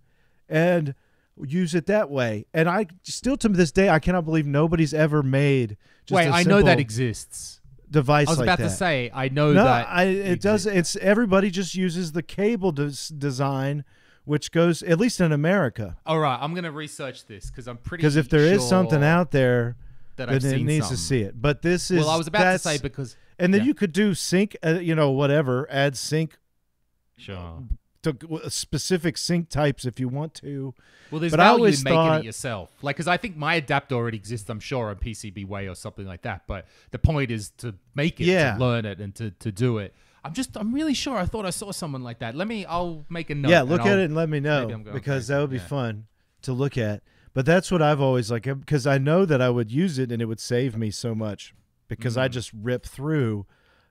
and use it that way and I still to this day I cannot believe nobody's ever made just Wait, I know that exists. device I was like about that. to say I know No, that. I, it does. It's everybody just uses the cable des- design, which goes at least in America. All right, I'm gonna research this because I'm pretty. Because if there is something out there, that I've it seen needs some. to see it. But this is Well, I was about to say because and then yeah. you could do sync, uh, you know, whatever, add sync sure. to specific sync types if you want to. Well, there's But value in making thought- it yourself. Like, because I think my adapter already exists, I'm sure, on PCBWay or something like that. But the point is to make it, Yeah. to learn it, and to, to do it. I'm just, I'm really sure. I thought I saw someone like that. Let me, I'll make a note. yeah, look I'll- at it and let me know maybe I'm going because that would be Yeah. fun to look at. But that's what I've always like because I know that I would use it and it would save me so much because I Mm. just rip through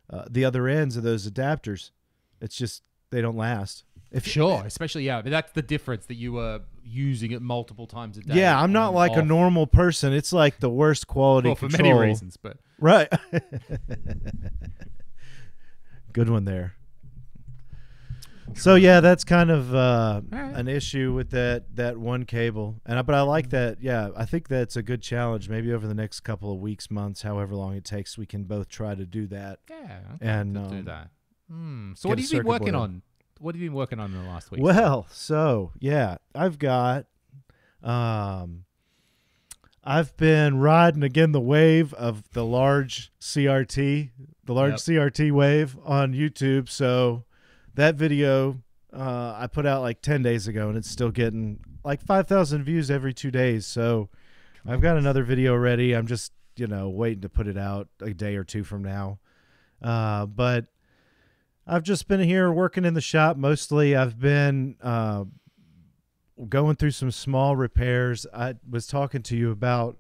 uh, the other ends of those adapters. It's just they don't last. If Sure, especially yeah, but that's the difference that you were using it multiple times a day. Yeah, I'm not like a normal person. It's like the worst quality Well, for control. many reasons, but Right. <laughs> <laughs> Good one there. So yeah, that's kind of uh, Alright. an issue with that that one cable, and I, but I like that. Yeah, I think that's a good challenge. Maybe over the next couple of weeks, months, however long it takes, we can both try to do that. yeah, okay, And, could do um, that. Hmm. So what have you been working board. on? What have you been working on in the last week? Well, so yeah, I've got, um, I've been riding again the wave of the large CRT, the large Yep. CRT wave on YouTube. So that video uh, I put out like ten days ago, and it's still getting like five thousand views every two days. So I've got another video ready. I'm just you know waiting to put it out a day or two from now. Uh, but I've just been here working in the shop mostly. I've been uh, going through some small repairs. I was talking to you about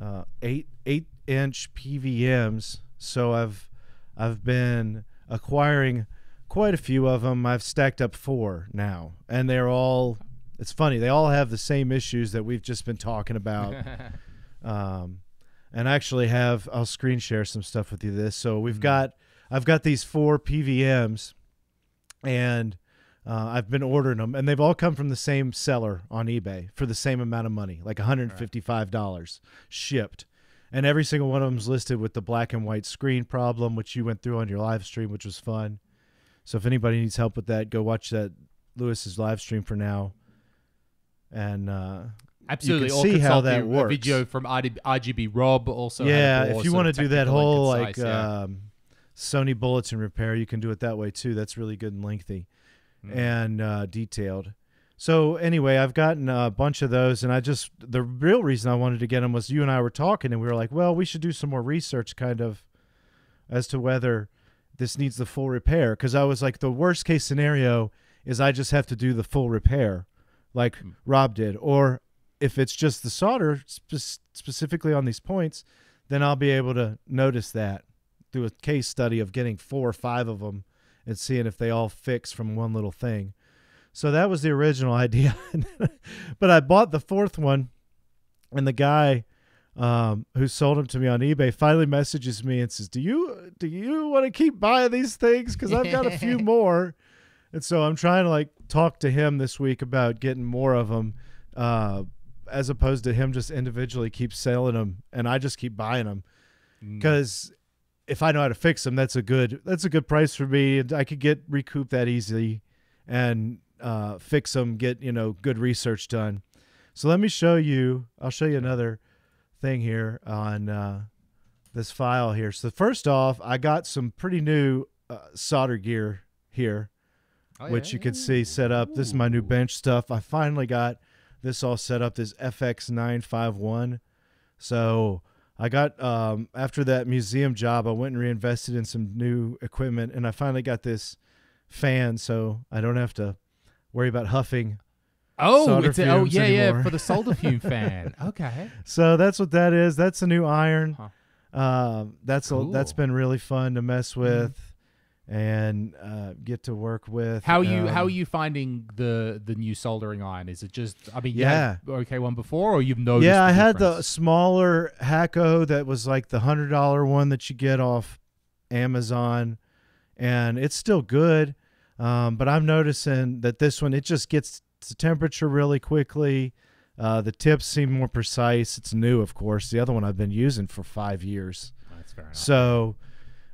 uh, eight eight inch PVMs, so I've I've been acquiring quite a few of them. I've stacked up four now, and they're all. It's funny. They all have the same issues that we've just been talking about. <laughs> um, and I actually have I'll screen share some stuff with you this. So we've Mhm. got I've got these four PVMs, and uh, I've been ordering them, and they've all come from the same seller on eBay for the same amount of money, like one hundred fifty five dollars shipped. And every single one of them's listed with the black and white screen problem, which you went through on your live stream, which was fun. So if anybody needs help with that, go watch that Louis's live stream for now. And uh, Absolutely. can or see how that works. Video from RGB Rob also. yeah, if you want to do that whole concise, like yeah. um, Sony bulletin repair, you can do it that way too. That's really good and lengthy Mm. and uh, detailed. So anyway, I've gotten a bunch of those, and I just the real reason I wanted to get them was you and I were talking, and we were like, well, we should do some more research, kind of, as to whether this needs the full repair. Because I was like, the worst case scenario is I just have to do the full repair, like Hmm. Rob did, or if it's just the solder spe- specifically on these points, then I'll be able to notice that do a case study of getting four or five of them and seeing if they all fix from one little thing. So that was the original <laughs> idea. but I bought the fourth one, and the guy um, who sold them to me on eBay, finally messages me and says, "Do you do you want to keep buying these things? Because I've got a few <laughs> more." And so I'm trying to like talk to him this week about getting more of them, uh, as opposed to him just individually keep selling them, and I just keep buying them Mm. because if I know how to fix them, that's a good that's a good price for me, and I could get recoup that easily, and uh, fix them, get you know good research done. So let me show you. I'll show you another thing here on uh, this file here. So first off, I got some pretty new uh, solder gear here, Oh, which yeah? you can see set up. This is my new bench stuff. I finally got this all set up. This FX951. So I got um, after that museum job, I went and reinvested in some new equipment, and I finally got this fan, so I don't have to worry about huffing. Oh, it's a, oh yeah, yeah, for the solder <laughs> fume fan. Okay. So that's what that is. That's a new iron. Huh. Um, that's a, that's Cool. been really fun to mess with and uh, get to work with. How are you? Um, how are you finding the the new soldering iron? Is it just? I mean, Yeah. you had okay one before, or you've noticed? Yeah, I had the smaller Hakko that was like the hundred dollar one that you get off Amazon, and it's still good. Um, but I'm noticing that this one it just gets the temperature really quickly. Uh, the tips seem more precise. It's new, of course. The other one I've been using for five years. That's fair enough. So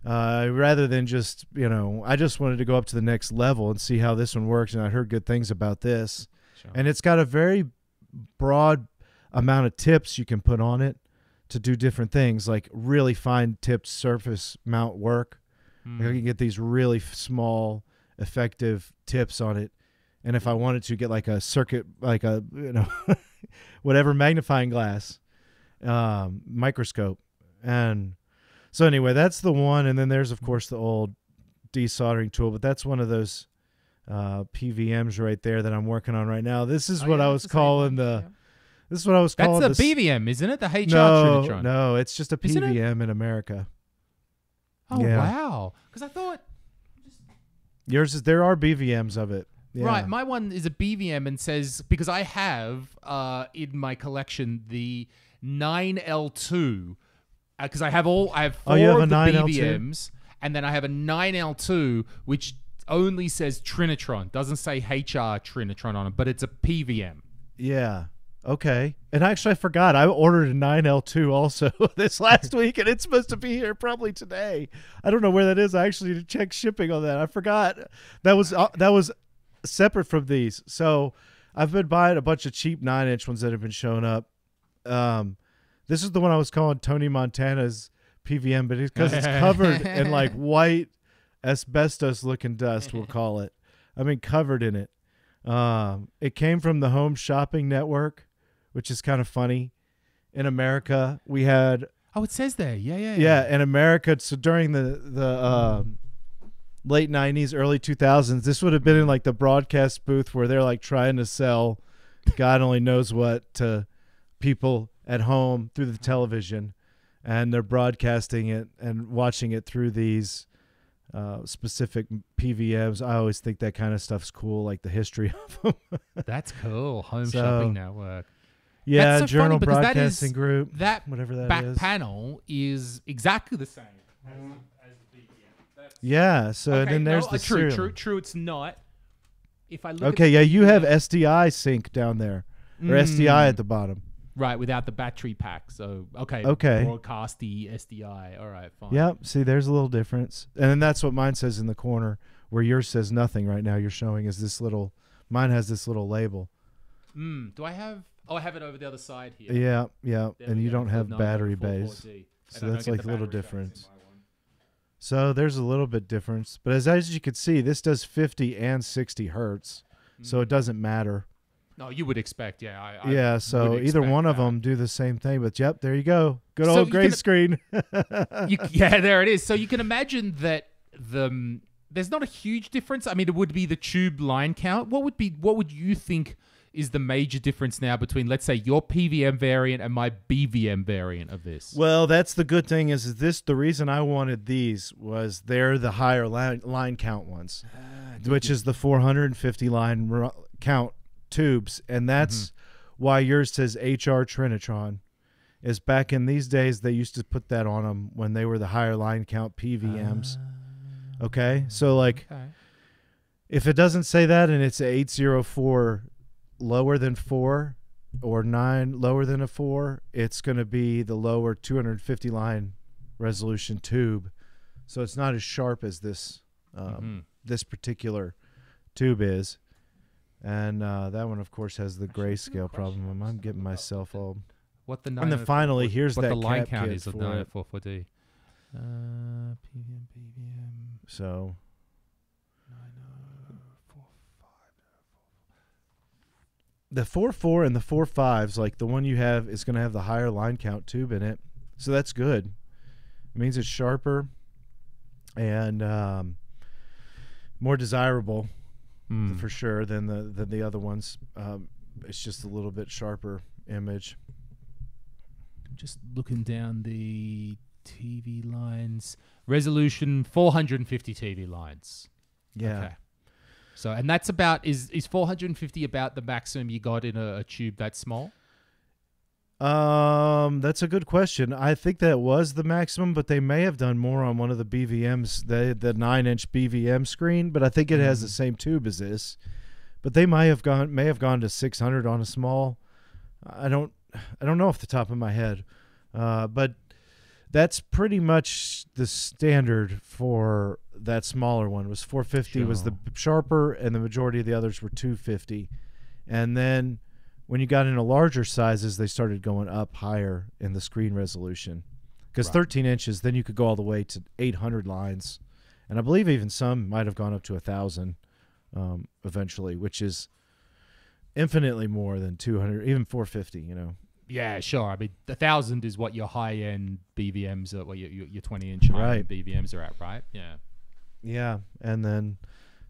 uh, rather than just, you know, I just wanted to go up to the next level and see how this one works. And I heard good things about this. Sure. And it's got a very broad amount of tips you can put on it to do different things, like really fine tipped surface mount work. Like I can get these really small, effective tips on it. And if I wanted to get like a circuit, like a, <laughs> you know, whatever magnifying glass, um, microscope. And so anyway, that's the one. And then there's, of course, the old desoldering tool, but that's one of those uh, PVMs right there that I'm working on right now. This is Oh, what yeah, I was the calling the, Yeah. this is what I was calling That's the the BVM, isn't it? The HR no, Trinitron. no, it's just a PVM in America. Oh Yeah. wow! Because I thought Yours is there are BVMs of it. Yeah. right, my one is a BVM and says because I have uh, in my collection the 9L2 because I have all I have four Oh, have of the 9L2? BVMs and then I have a 9L2 which only says Trinitron doesn't say HR Trinitron on it but it's a PVM. Yeah. Okay. And actually, I forgot. I ordered a 9L2 also <laughs> this last week, and it's supposed to be here probably today. I don't know where that is. I actually need to check shipping on that. I forgot. That was uh, that was separate from these. So I've been buying a bunch of cheap nine inch ones that have been showing up. Um, this is the one I was calling Tony Montana's PVM, but it's because it's covered in <laughs> like white asbestos looking dust. We'll call it. I mean, covered in it. Um, it came from the Home Shopping Network, which is kind of funny. In America, we had Oh, it says there. Yeah, yeah, yeah, in America. So during the the um, late '90s, early 2000s, this would have been in like the broadcast booth where they're like trying to sell, God only knows what to people at home through the television, and they're broadcasting it and watching it through these uh, specific PVMs. I always think that kind of stuff's cool, like the history <laughs> of them. That's cool. Home So- Shopping Network. Yeah, so Journal Broadcasting is- Group, That whatever that is. back panel is exactly the same as, as the. That's- Yeah, so okay, then there's no, the uh, true, serial. true, true. It's not. If I look Okay, yeah, you have SDI sync down there, or Mm. SDI at the bottom. right without the battery pack. So okay, Okay. broadcast the SDI. All right, fine. Yep. See, there's a little difference, and then that's what mine says in the corner, where yours says nothing right now. You're showing is this little. Mine has this little label. Mm, do I have? Oh, I have it over the other side here. Yeah, yeah, There and you go, don't have 49 battery bays, so that's like a little battery backs in difference. So there's a little bit difference, but as as you can see, this does 50 and 60 hertz, so it Mm. doesn't matter. No, you would expect. Yeah. I, I yeah, so either one of them do the same thing, but yep, there you go. Good So old gray can- screen. <laughs> you, yeah, there it is. So you can imagine that the mm, there's not a huge difference. I mean, it would be the tube line count. What would be what would you think is the major difference now between let's say your PVM variant and my BVM variant of this? Well, that's the good thing is this. The reason I wanted these was they're the higher line, line count ones, ah, which is the 450 line count tubes, and that's mm-hmm. why yours says HR Trinitron, is back in these days they used to put that on them when they were the higher line count PVMs. Ah, okay, so like Okay. if it doesn't say that and it's 804 lower than 4 or 9 lower than a 4 it's going to be the lower 250 line resolution tube so it's not as sharp as this um, Mhm. this particular tube is and uh, that one of course has the Actually, I do have a grayscale problem i'm about- getting myself all What the and then finally what- here's what that the line cap count is of for it. 904D. Uh, PVM, PVM, so the four four and the four fives, like the one you have, is going to have the higher line count tube in it, so that's good. It means it's sharper and um, more desirable Hmm. for sure than the than the other ones. Um, it's just a little bit sharper image. Just looking down the TV lines. Resolution 450 TV lines. Yeah. Okay. So, and that's about is is 450 about the maximum you got in a, a tube that small? Um, that's a good question. I think that was the maximum, but they may have done more on one of the BVMs, the the nine inch BVM screen. But I think it has the Mhm. same tube as this. But they may have gone may have gone to 600 on a small. I don't I don't know off the top of my head, uh, but that's pretty much the standard for that smaller one. Was 450 was the sharper, and the majority of the others were 250, and then when you got into larger sizes, they started going up higher in the screen resolution. Because Right. 13 inches, then you could go all the way to 800 lines, and I believe even some might have gone up to a thousand um, eventually, which is infinitely more than 200, even 450. You know, Yeah, sure. I mean, the thousand is what your high end BVMs are, what your, your, 20 inch high Right. BVMs are at, right? Yeah. yeah, and then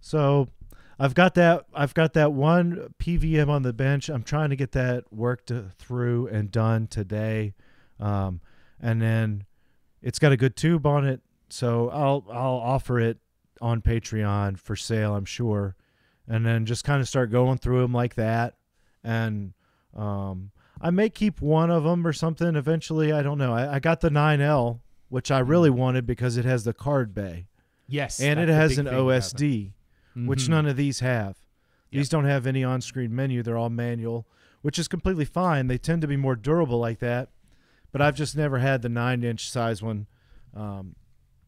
so I've got that I've got that one PVM on the bench. I'm trying to get that worked uh, through and done today, um, and then it's got a good tube on it, so I'll I'll offer it on Patreon for sale. I'm sure, and then just kind of start going through them like that, and um, I may keep one of them or something eventually. I don't know. I, I got the 9L, which I really wanted because it has the card bay Yes. and it has an thing about it. OSD which Mhm. none of these have. Yep. These don't have any on-screen menu; they're all manual, which is completely fine. They tend to be more durable like that, but I've just never had the nine-inch size one um,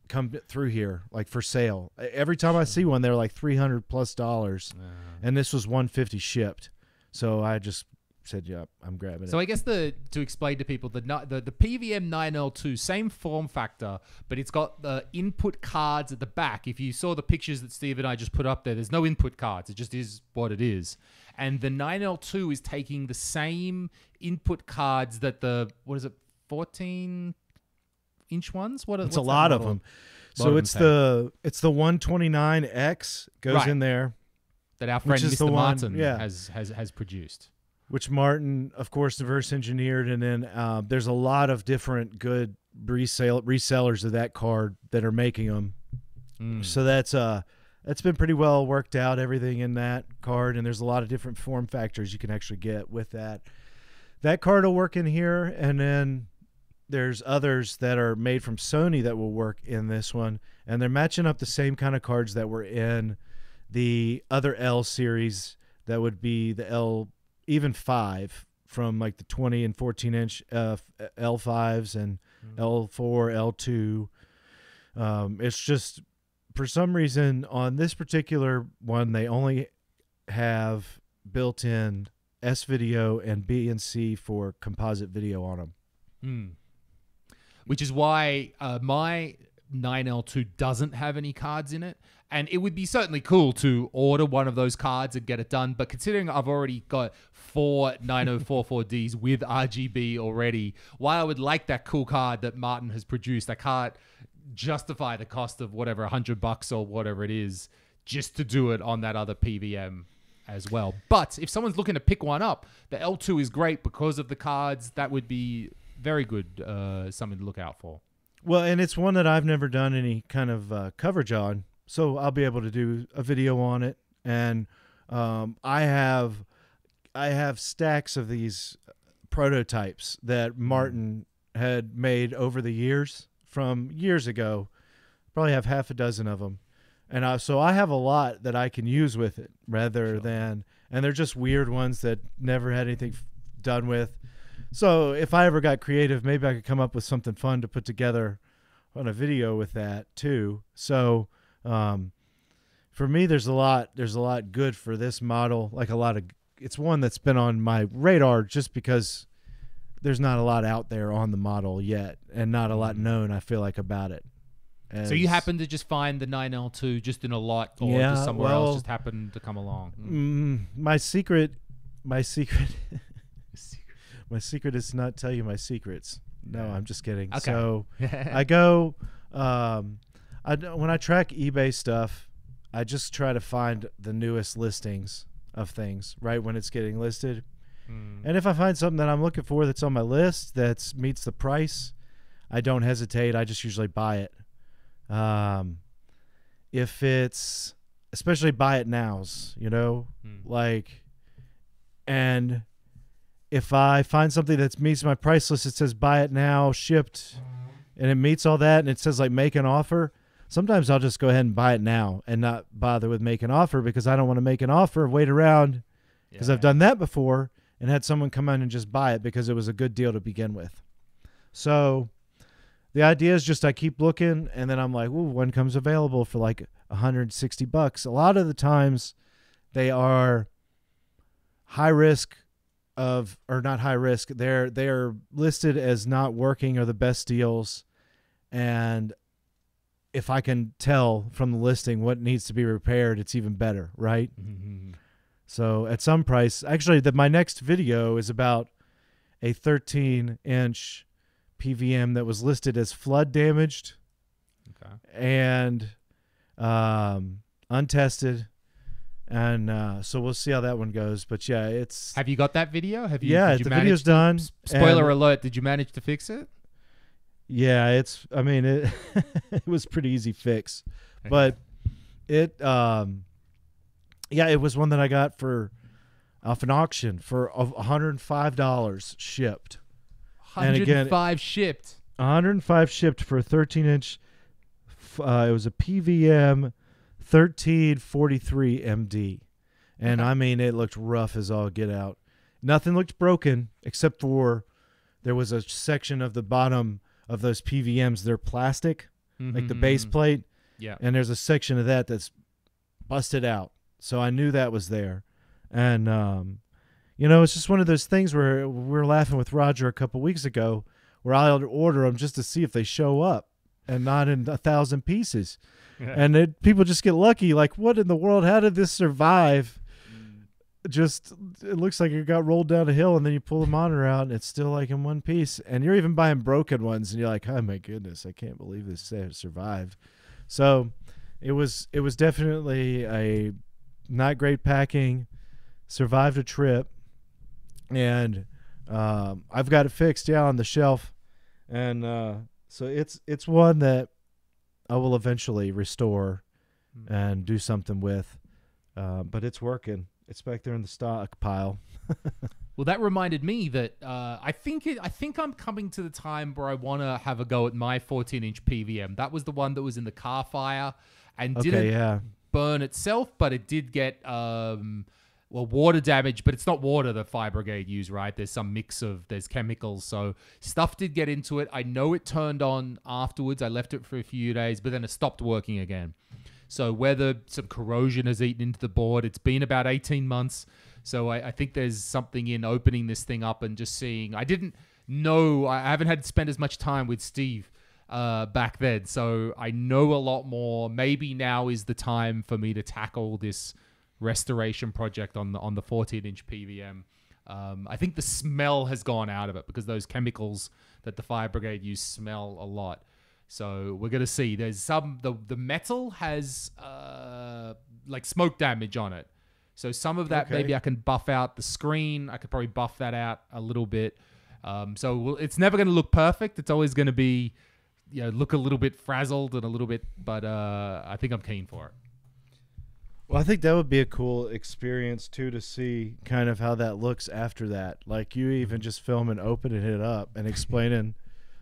come through here like for sale. Every time I see one, they're like three hundred plus dollars, Uh, and this was one fifty shipped. So I just said, "Yep, I'm grabbing So it." I guess the to explain to people the the, the PVM 9L2 same form factor, but it's got the input cards at the back. If you saw the pictures that Steve and I just put up there, there's no input cards. It just is what it is. And the 9L2 is taking the same input cards that the what is it 14 inch ones? What? Are, It's a lot of them. So it's the it's the 129X goes Right. in there. that our friend Mr. the one- Martin yeah. has has has produced. Which Martin, of course, reverse engineered, and then uh, there's a lot of different good resale resellers of that card that are making them. Mm. So that's uh that's been pretty well worked out. Everything in that card, and there's a lot of different form factors you can actually get with that. That card will work in here, and then there's others that are made from Sony that will work in this one, and they're matching up the same kind of cards that were in the other L series. That would be the L even five from like the 20 and 14 inch uh, L5s and L4, L2. Um, it's just for some reason on this particular one they only have built in S video and BNC for composite video on them. Mm. Which is why uh, my 9L2 doesn't have any cards in it. And it would be certainly cool to order one of those cards and get it done. But considering I've already got four 9044Ds with RGB already, while I would like that cool card that Martin has produced, I can't justify the cost of whatever, 100 bucks or whatever it is, just to do it on that other PVM as well. But if someone's looking to pick one up, the L2 is great because of the cards. That would be very good, uh, something to look out for. Well, and it's one that I've never done any kind of uh, coverage on, so I'll be able to do a video on it. And um, I have, I have stacks of these prototypes that Martin had made over the years from years ago. Probably have half a dozen of them, and uh, so I have a lot that I can use with it rather Sure. than, and they're just weird ones that never had anything done with. So if I ever got creative, maybe I could come up with something fun to put together on a video with that too. So um, for me, there's a lot. There's a lot good for this model. Like a lot of, it's one that's been on my radar just because there's not a lot out there on the model yet, and not a lot known. I feel like about it. Mm. So you happen to just find the 9L2 just in a lot, or Yeah, just somewhere well- else just happened to come along. Mm. Mm, my secret, my secret, <laughs> my secret is not tell you my secrets. No, I'm just kidding. Okay. So <laughs> I go, um, I when I track eBay stuff, I just try to find the newest listings of things right when it's getting listed. Mm. And if I find something that I'm looking for that's on my list that meets the price, I don't hesitate. I just usually buy it. Um, if it's especially buy it nows, you know, Mm. like, and if I find something that meets my price list, it says buy it now, shipped, and it meets all that, and it says like make an offer. Sometimes I'll just go ahead and buy it now and not bother with make an offer because I don't want to make an offer, and wait around because I've done that before and had someone come in and just buy it because it was a good deal to begin with. So the idea is just I keep looking and then I'm like, ooh, one comes available for like 160 bucks. A lot of the times they are high risk of or not high risk. They're they're listed as not working or the best deals and if I can tell from the listing what needs to be repaired, it's even better, right? Mhm. So at some price, actually, the, my next video is about a 13 inch PVM that was listed as flood damaged Okay. and um, untested, and uh, so we'll see how that one goes. But yeah, it's Have you got that video? Have you? yeah, did you the video's to- done. Spoiler alert! Did you manage to fix it? Yeah, it's. I mean, it <laughs> it was pretty easy fix, but it um, yeah, it was one that I got for off an auction for hundred and five dollars shipped. and again- 105 shipped. 105 shipped for a 13 inch. Uh, it was a PVM 1343 MD, and I mean it looked rough as all get out. Nothing looked broken except for there was a section of the bottom of those PVMs. They're plastic, like the base Mhm. plate, Yeah. and there's a section of that that's busted out. So I knew that was there, and um, you know, it's just one of those things where we were laughing with Roger a couple weeks ago, where I'll order them just to see if they show up, and not in a thousand pieces. <laughs> And it, people just get lucky. Like, what in the world? How did this survive? Just it looks like it got rolled down a hill, and then you pull the monitor out, and it's still like in one piece. And you're even buying broken ones, and you're like, oh my goodness, I can't believe this survived. So it was it was definitely a not great packing. Survived a trip, and um, I've got it fixed, yeah, on the shelf, and uh, so it's it's one that I will eventually restore Hmm. and do something with. Uh, but it's working. It's back there in the stock pile. <laughs> Well, that reminded me that uh, I think it, I think I'm coming to the time where I want to have a go at my 14 inch PVM. That was the one that was in the car fire and Okay, didn't yeah. burn itself, but it did get um, well water damage. But it's not water the fire brigade use, right? There's some mix of there's chemicals, so stuff did get into it. I know it turned on afterwards. I left it for a few days, but then it stopped working again. So whether some corrosion has eaten into the board, it's been about 18 months. So I, I think there's something in opening this thing up and just seeing. I didn't know. I haven't had to spend as much time with Steve uh, back then, so I know a lot more. Maybe now is the time for me to tackle this restoration project on the on the 14 inch PVM. Um, I think the smell has gone out of it because those chemicals that the fire brigade use smell a lot. So we're gonna see. There's some the the metal has uh, like smoke damage on it. So some of that Okay. maybe I can buff out the screen. I could probably buff that out a little bit. Um, so we'll, it's never going to look perfect. It's always going to be, you know, look a little bit frazzled and a little bit. But uh, I think I'm keen for it. Well, I think that would be a cool experience too to see kind of how that looks after that. Like you even just film filming, opening it up, and explaining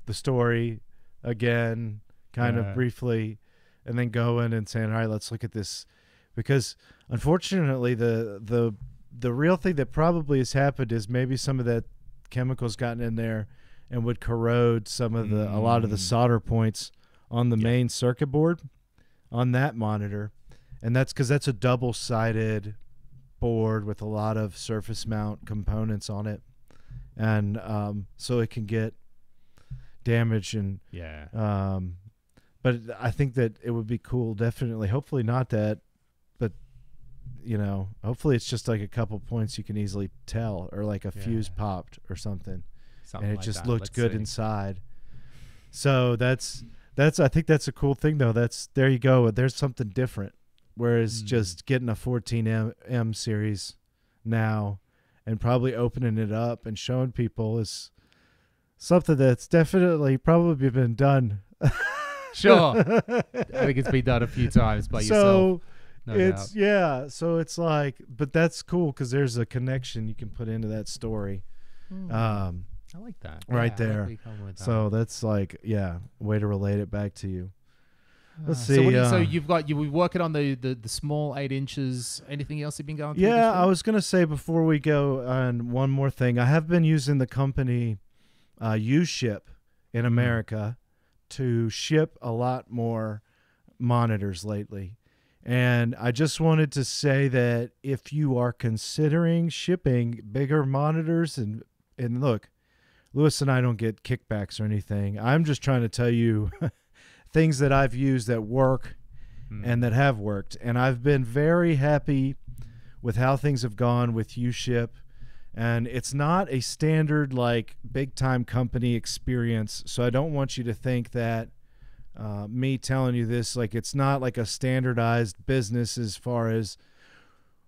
the story again, kind Yeah. of briefly, and then going and saying, "All right, let's look at this," because unfortunately, the the the real thing that probably has happened is maybe some of that chemicals gotten in there and would corrode some of the a lot of the Mm. solder points on the Yeah. main circuit board on that monitor and that's because that's a double-sided board with a lot of surface mount components on it and um, so it can get damaged and Yeah. um, but i think that it would be cool definitely hopefully not that but you know hopefully it's just like a couple points you can easily tell or like a fuse popped or something Something and it like just that. looked Let's good see. inside. So that's that's I think that's a cool thing though. That's there you go. There's something different. Whereas Mm. just getting a 14M M series now and probably opening it up and showing people is something that's definitely probably been done. <laughs> Sure. <laughs> I think it's been done a few times by yourself. so No it's doubt. yeah. So it's like, but that's cool because there's a connection you can put into that story. Hmm. Um, I like that. right Yeah, there. where you're going with that. so that's like yeah, way to relate it back to you. let's Ah, So, what see, so uh, you've got you were working on the, the the small eight inches. Anything else you've been going Yeah, I was gonna say before we go on one more thing. I have been using the company uh, UShip in America to ship a lot more monitors lately, and I just wanted to say that if you are considering shipping bigger monitors and and look, Louis and I don't get kickbacks or anything. I'm just trying to tell you <laughs> things that I've used that work Hmm. and that have worked. And I've been very happy with how things have gone with UShip. And it's not a standard like big time company experience. So I don't want you to think that uh, me telling you this like it's not like a standardized business as far as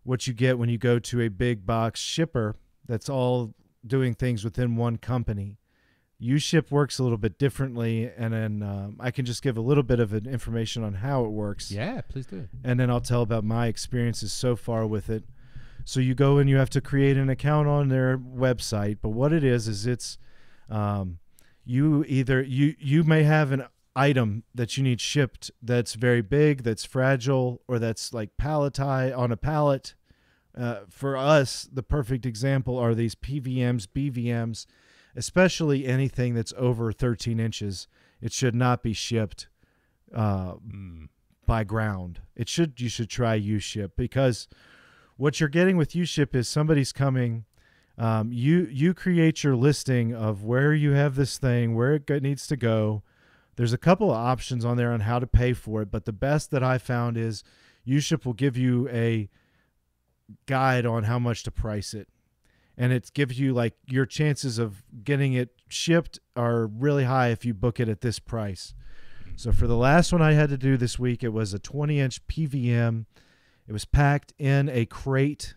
what you get when you go to a big box shipper that's all doing things within one company. UShip works a little bit differently, and then um, I can just give a little bit of an information on how it works yeah, please do. and then I'll tell about my experiences so far with it. So you go and you have to create an account on their website, but what it is is it's um, you either you you may have an item that you need shipped that's very big, that's fragile, or that's like palletized on a pallet. Uh, for us, the perfect example are these PVMs, BVMs, especially anything that's over 13 inches. It should not be shipped uh, Mm. by ground. It should you should try UShip because what you're getting with UShip is somebody's coming. Um, you you create your listing of where you have this thing, where it needs to go. There's a couple of options on there on how to pay for it, but the best that I found is UShip will give you a guide on how much to price it. And it gives you like your chances of getting it shipped are really high if you book it at this price. So for the last one I had to do this week, it was a 20 inch PVM. It was packed in a crate,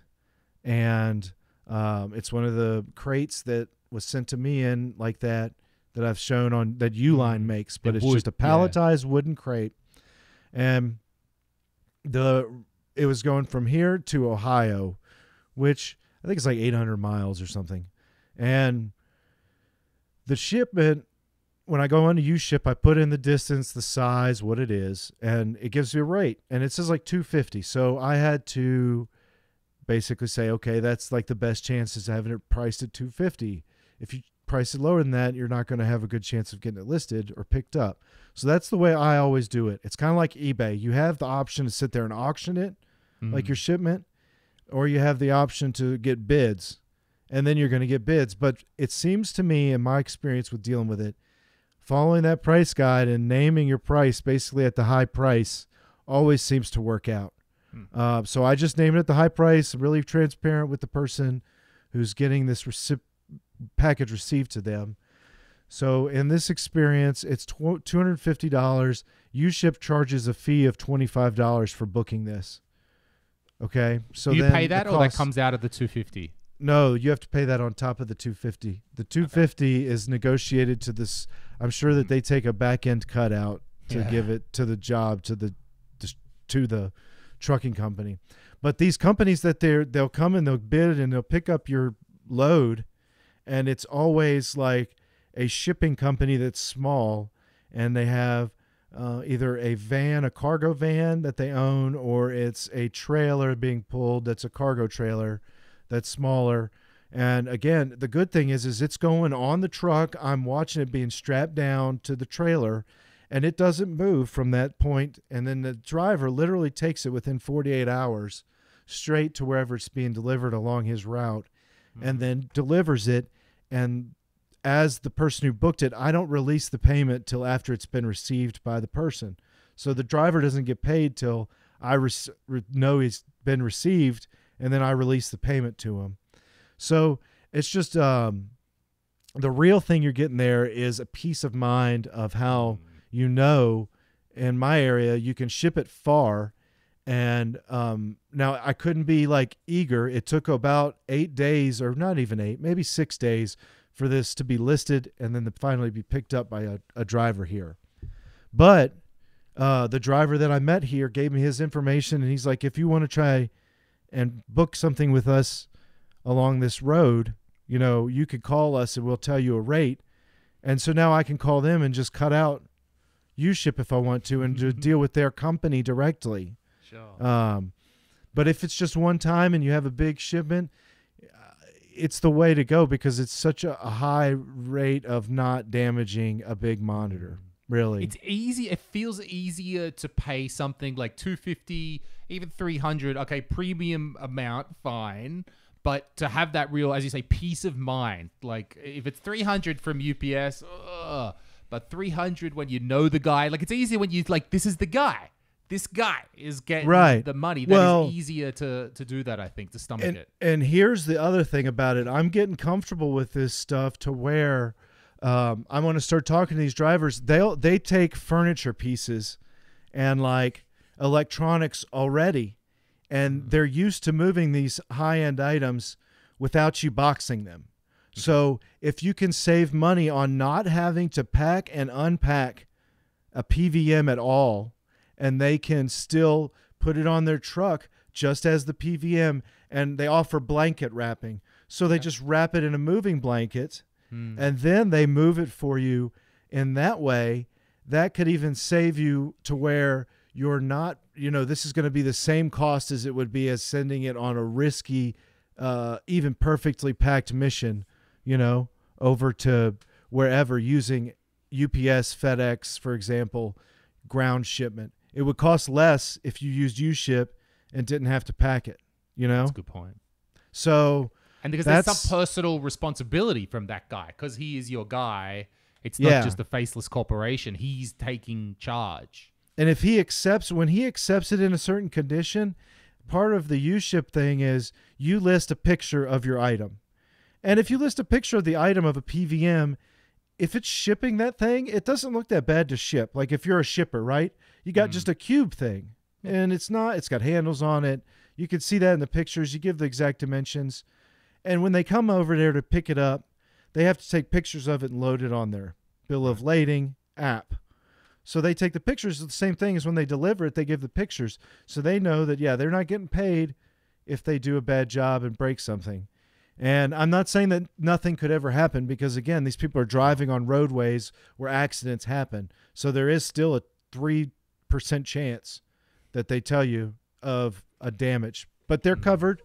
and um, it's one of the crates that was sent to me in like that that I've shown on that Uline Mm. makes, but The it's just a yeah. palletized wooden crate, and the it was going from here to Ohio, which I think it's like 800 miles or something, and the shipment when I go on to UShip, I put in the distance, the size, what it is, and it gives me a rate. And it says like 250. So I had to basically say, okay, that's like the best chances of having it priced at 250. If you price it lower than that, you're not going to have a good chance of getting it listed or picked up. So that's the way I always do it. It's kind of like eBay. You have the option to sit there and auction it, like Mm. your shipment, or you have the option to get bids, and then you're going to get bids. But it seems to me, in my experience with dealing with it, following that price guide and naming your price basically at the high price always seems to work out. Hmm. Uh, so I just named it at the high price, really transparent with the person who's getting this recip- package received to them. So in this experience, it's $250. UShip charges a fee of $25 for booking this. Okay. So Do you pay that, or that comes out of the two fifty? no, you have to pay that on top of the 250. The 250 is negotiated to this. I'm sure that they take a back end cut out to Yeah. give it to the job to the to the trucking company. But these companies that they're they'll come and they'll bid and they'll pick up your load, and it's always like a shipping company that's small, and they have uh, either a van, a cargo van that they own, or it's a trailer being pulled that's a cargo trailer that's smaller. And again, the good thing is, is it's going on the truck. I'm watching it being strapped down to the trailer, and it doesn't move from that point. And then the driver literally takes it within 48 hours straight to wherever it's being delivered along his route, Mm-hmm. and then delivers it. And as the person who booked it, I don't release the payment till after it's been received by the person. So the driver doesn't get paid till I re- know he's been received, and then I release the payment to him. So it's just um, the real thing you're getting there is a peace of mind of how you know in my area you can ship it far. And um, now I couldn't be like eager. It took about eight days, or not even eight, maybe six days for this to be listed and then to finally be picked up by a, a driver here. But uh, the driver that I met here gave me his information, and he's like, if you want to try and book something with us along this road, you know, you could call us and we'll tell you a rate. And so now I can call them and just cut out U-Ship if I want to and just <laughs> deal with their company directly. Sure. Um, but if it's just one time and you have a big shipment, uh, it's the way to go because it's such a, a high rate of not damaging a big monitor. Really, It's easy. It feels easier to pay something like two fifty, even three hundred. Okay, premium amount, fine. But to have that real, as you say, peace of mind. Like if it's three hundred from UPS, ugh, but three hundred when you know the guy. Like it's easier when you like this is the guy. This guy is getting Right. the money. That is Well- easier to to do that. I think to stomach and it. and here's the other thing about it. I'm getting comfortable with this stuff to where um, I'm going to start talking to these drivers. They'll they take furniture pieces and like electronics already, and mm. they're used to moving these high end items without you boxing them. Mm-hmm. So if you can save money on not having to pack and unpack a PVM at all, and they can still put it on their truck just as the PVM, and they offer blanket wrapping. So they just wrap it in a moving blanket, hmm. and then they move it for you in that way. That could even save you to where you're not, you know, this is going to be the same cost as it would be as sending it on a risky, uh, even perfectly packed mission, you know, over to wherever using UPS, FedEx, for example, ground shipment. It would cost less if you used U-Ship and didn't have to pack it, you know? That's a good point. So, And because there's That's- some personal responsibility from that guy, because he is your guy. It's Yeah. not just a faceless corporation. He's taking charge. And if he accepts when he accepts it in a certain condition, part of the U-Ship thing is you list a picture of your item. And if you list a picture of the item of a PVM, if it's shipping that thing, it doesn't look that bad to ship. Like if you're a shipper, right? You got just mm. a cube thing. And it's not it's got handles on it. You can see that in the pictures. You give the exact dimensions. And when they come over there to pick it up, they have to take pictures of it and load it on their bill of lading app. So they take the pictures of the same thing as when they deliver it, they give the pictures. So they know that, yeah, they're not getting paid if they do a bad job and break something. And I'm not saying that nothing could ever happen because, again, these people are driving on roadways where accidents happen. So there is still a 3% chance that they tell you of a damage. But they're covered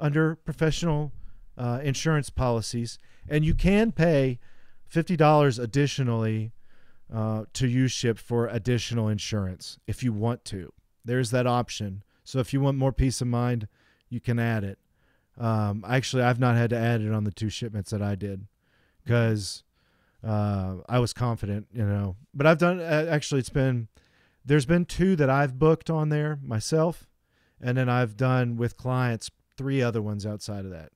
under professional uh, insurance policies. And you can pay $50 additionally uh, to UShip for additional insurance if you want to. There's that option. So if you want more peace of mind, you can add it. Um, actually, I've not had to add it on the two shipments that I did because uh, I was confident, you know. But I've done actually. It's been there's been two that I've booked on there myself, and then I've done with clients three other ones outside of that.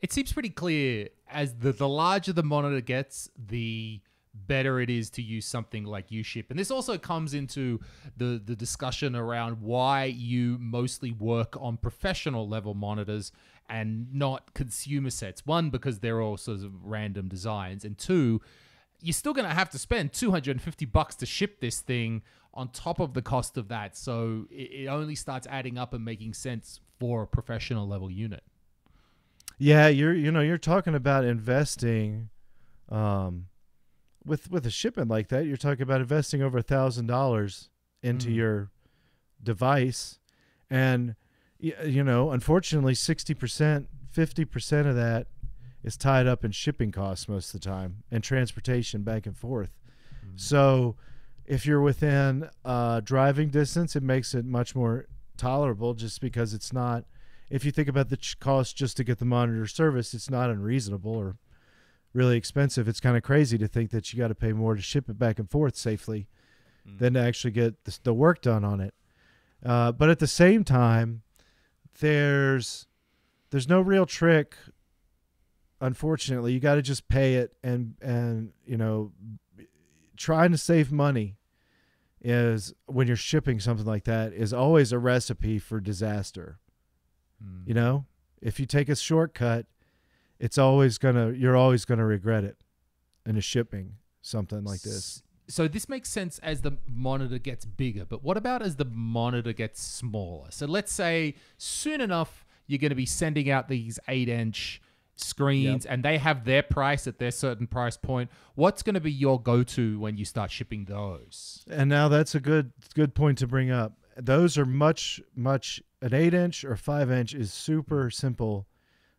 It seems pretty clear as the, the larger the monitor gets, the better it is to use something like UShip. And this also comes into the, the discussion around why you mostly work on professional level monitors and not consumer sets. One, because they're all sort of random designs. And two, you're still going to have to spend 250 bucks to ship this thing on top of the cost of that. So it, it only starts adding up and making sense for a professional level unit. Yeah, you're you know you're talking about investing, um, with with a shipment like that. You're talking about investing over a thousand dollars into Mm. your device, and you know unfortunately sixty percent, fifty percent of that is tied up in shipping costs most of the time and transportation back and forth. So if you're within uh, driving distance, it makes it much more tolerable just because it's not. If you think about the ch- cost just to get the monitor service, it's not unreasonable or really expensive. It's kind of crazy to think that you got to pay more to ship it back and forth safely than to actually get the, the work done on it. Uh, but at the same time, there's there's no real trick. Unfortunately, you got to just pay it and and you know trying to save money is when you're shipping something like that is always a recipe for disaster. Mm. You know, if you take a shortcut, it's always gonna you're always gonna regret it in a shipping something like this. So this makes sense as the monitor gets bigger, but what about as the monitor gets smaller? So let's say soon enough you're going to be sending out these 8-inch screens and they have their price at their certain price point. What's going to be your go-to when you start shipping those? And now that's a good good point to bring up. Those are much much an eight inch or five inch is super simple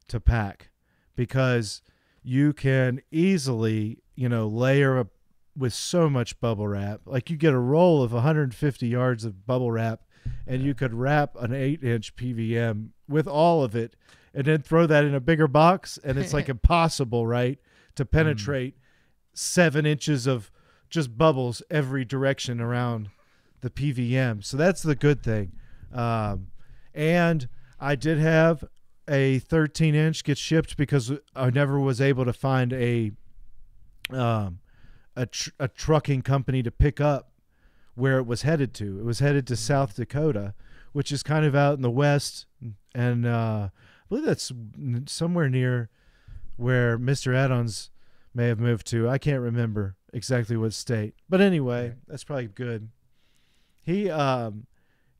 to pack because you can easily you know layer up with so much bubble wrap. Like you get a roll of 150 yards of bubble wrap, and you could wrap an eight inch PVM with all of it, and then throw that in a bigger box, and it's like <laughs> impossible, right, to penetrate seven inches of just bubbles every direction around the PVM. So that's the good thing. Um, and I did have a 13 inch get shipped because I never was able to find a um, a, tr- a trucking company to pick up where it was headed to. It was headed to South Dakota, which is kind of out in the west, and uh, I believe that's somewhere near where Mr. Addons may have moved to. I can't remember exactly what state, but anyway, that's probably good. He, um,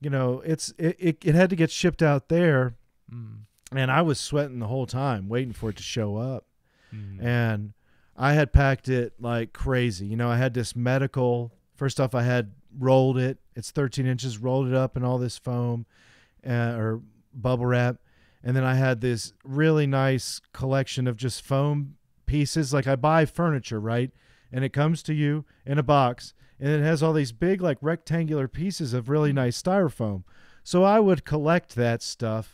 you know, it's it, it, it had to get shipped out there, Mm. And I was sweating the whole time waiting for it to show up Mm. and I had packed it like crazy. You know, I had this medical. First off, I had rolled it. It's 13 inches, rolled it up in all this foam uh, or bubble wrap, and then I had this really nice collection of just foam pieces. Like I buy furniture, right, and it comes to you in a box, and it has all these big like rectangular pieces of really nice styrofoam. So I would collect that stuff,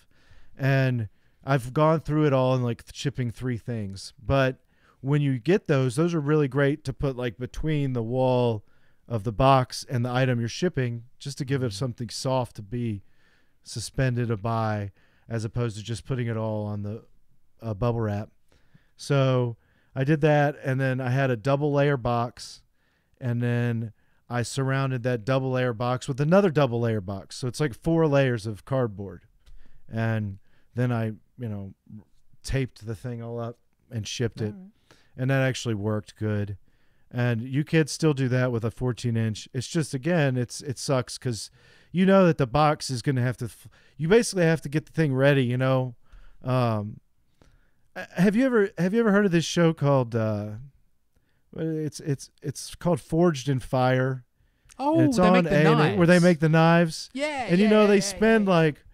and I've gone through it all in like shipping three things, but when you get those, those are really great to put like between the wall of the box and the item you're shipping, just to give it something soft to be suspended by, as opposed to just putting it all on the uh, bubble wrap. So I did that, and then I had a double layer box, and then I surrounded that double layer box with another double layer box. So it's like four layers of cardboard, and then I, you know, taped the thing all up and shipped it and that actually worked good. And you could still do that with a 14 inch. It's just again, it's it sucks because you know that the box is going to have to. f- You basically have to get the thing ready. You know, um, have you ever have you ever heard of this show called? Uh, it's it's it's called Forged in Fire. Oh, and it's on make the A, where they make the knives Yeah, and you know yeah, they yeah, spend yeah. like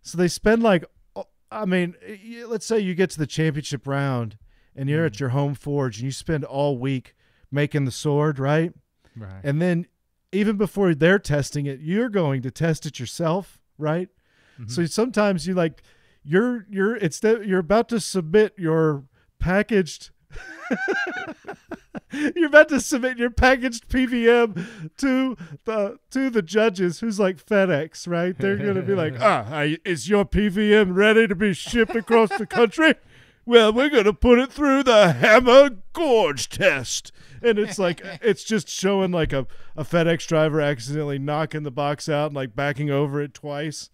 so they spend like i mean let's say you get to the championship round and you're Mm. at your home forge and you spend all week making the sword right right. and then even before they're testing it you're going to test it yourself right Mhm. so sometimes you like you're you're it's that you're about to submit your packaged <laughs> you're about to submit your packaged PVM to the to the judges who's like FedEx, right? They're going to be like, <laughs> "Ah, I- is your PVM ready to be shipped across the country?" Well, we're going to put it through the hammer gorge test. And it's like <laughs> it's just showing like a, a FedEx driver accidentally knocking the box out and like backing over it twice.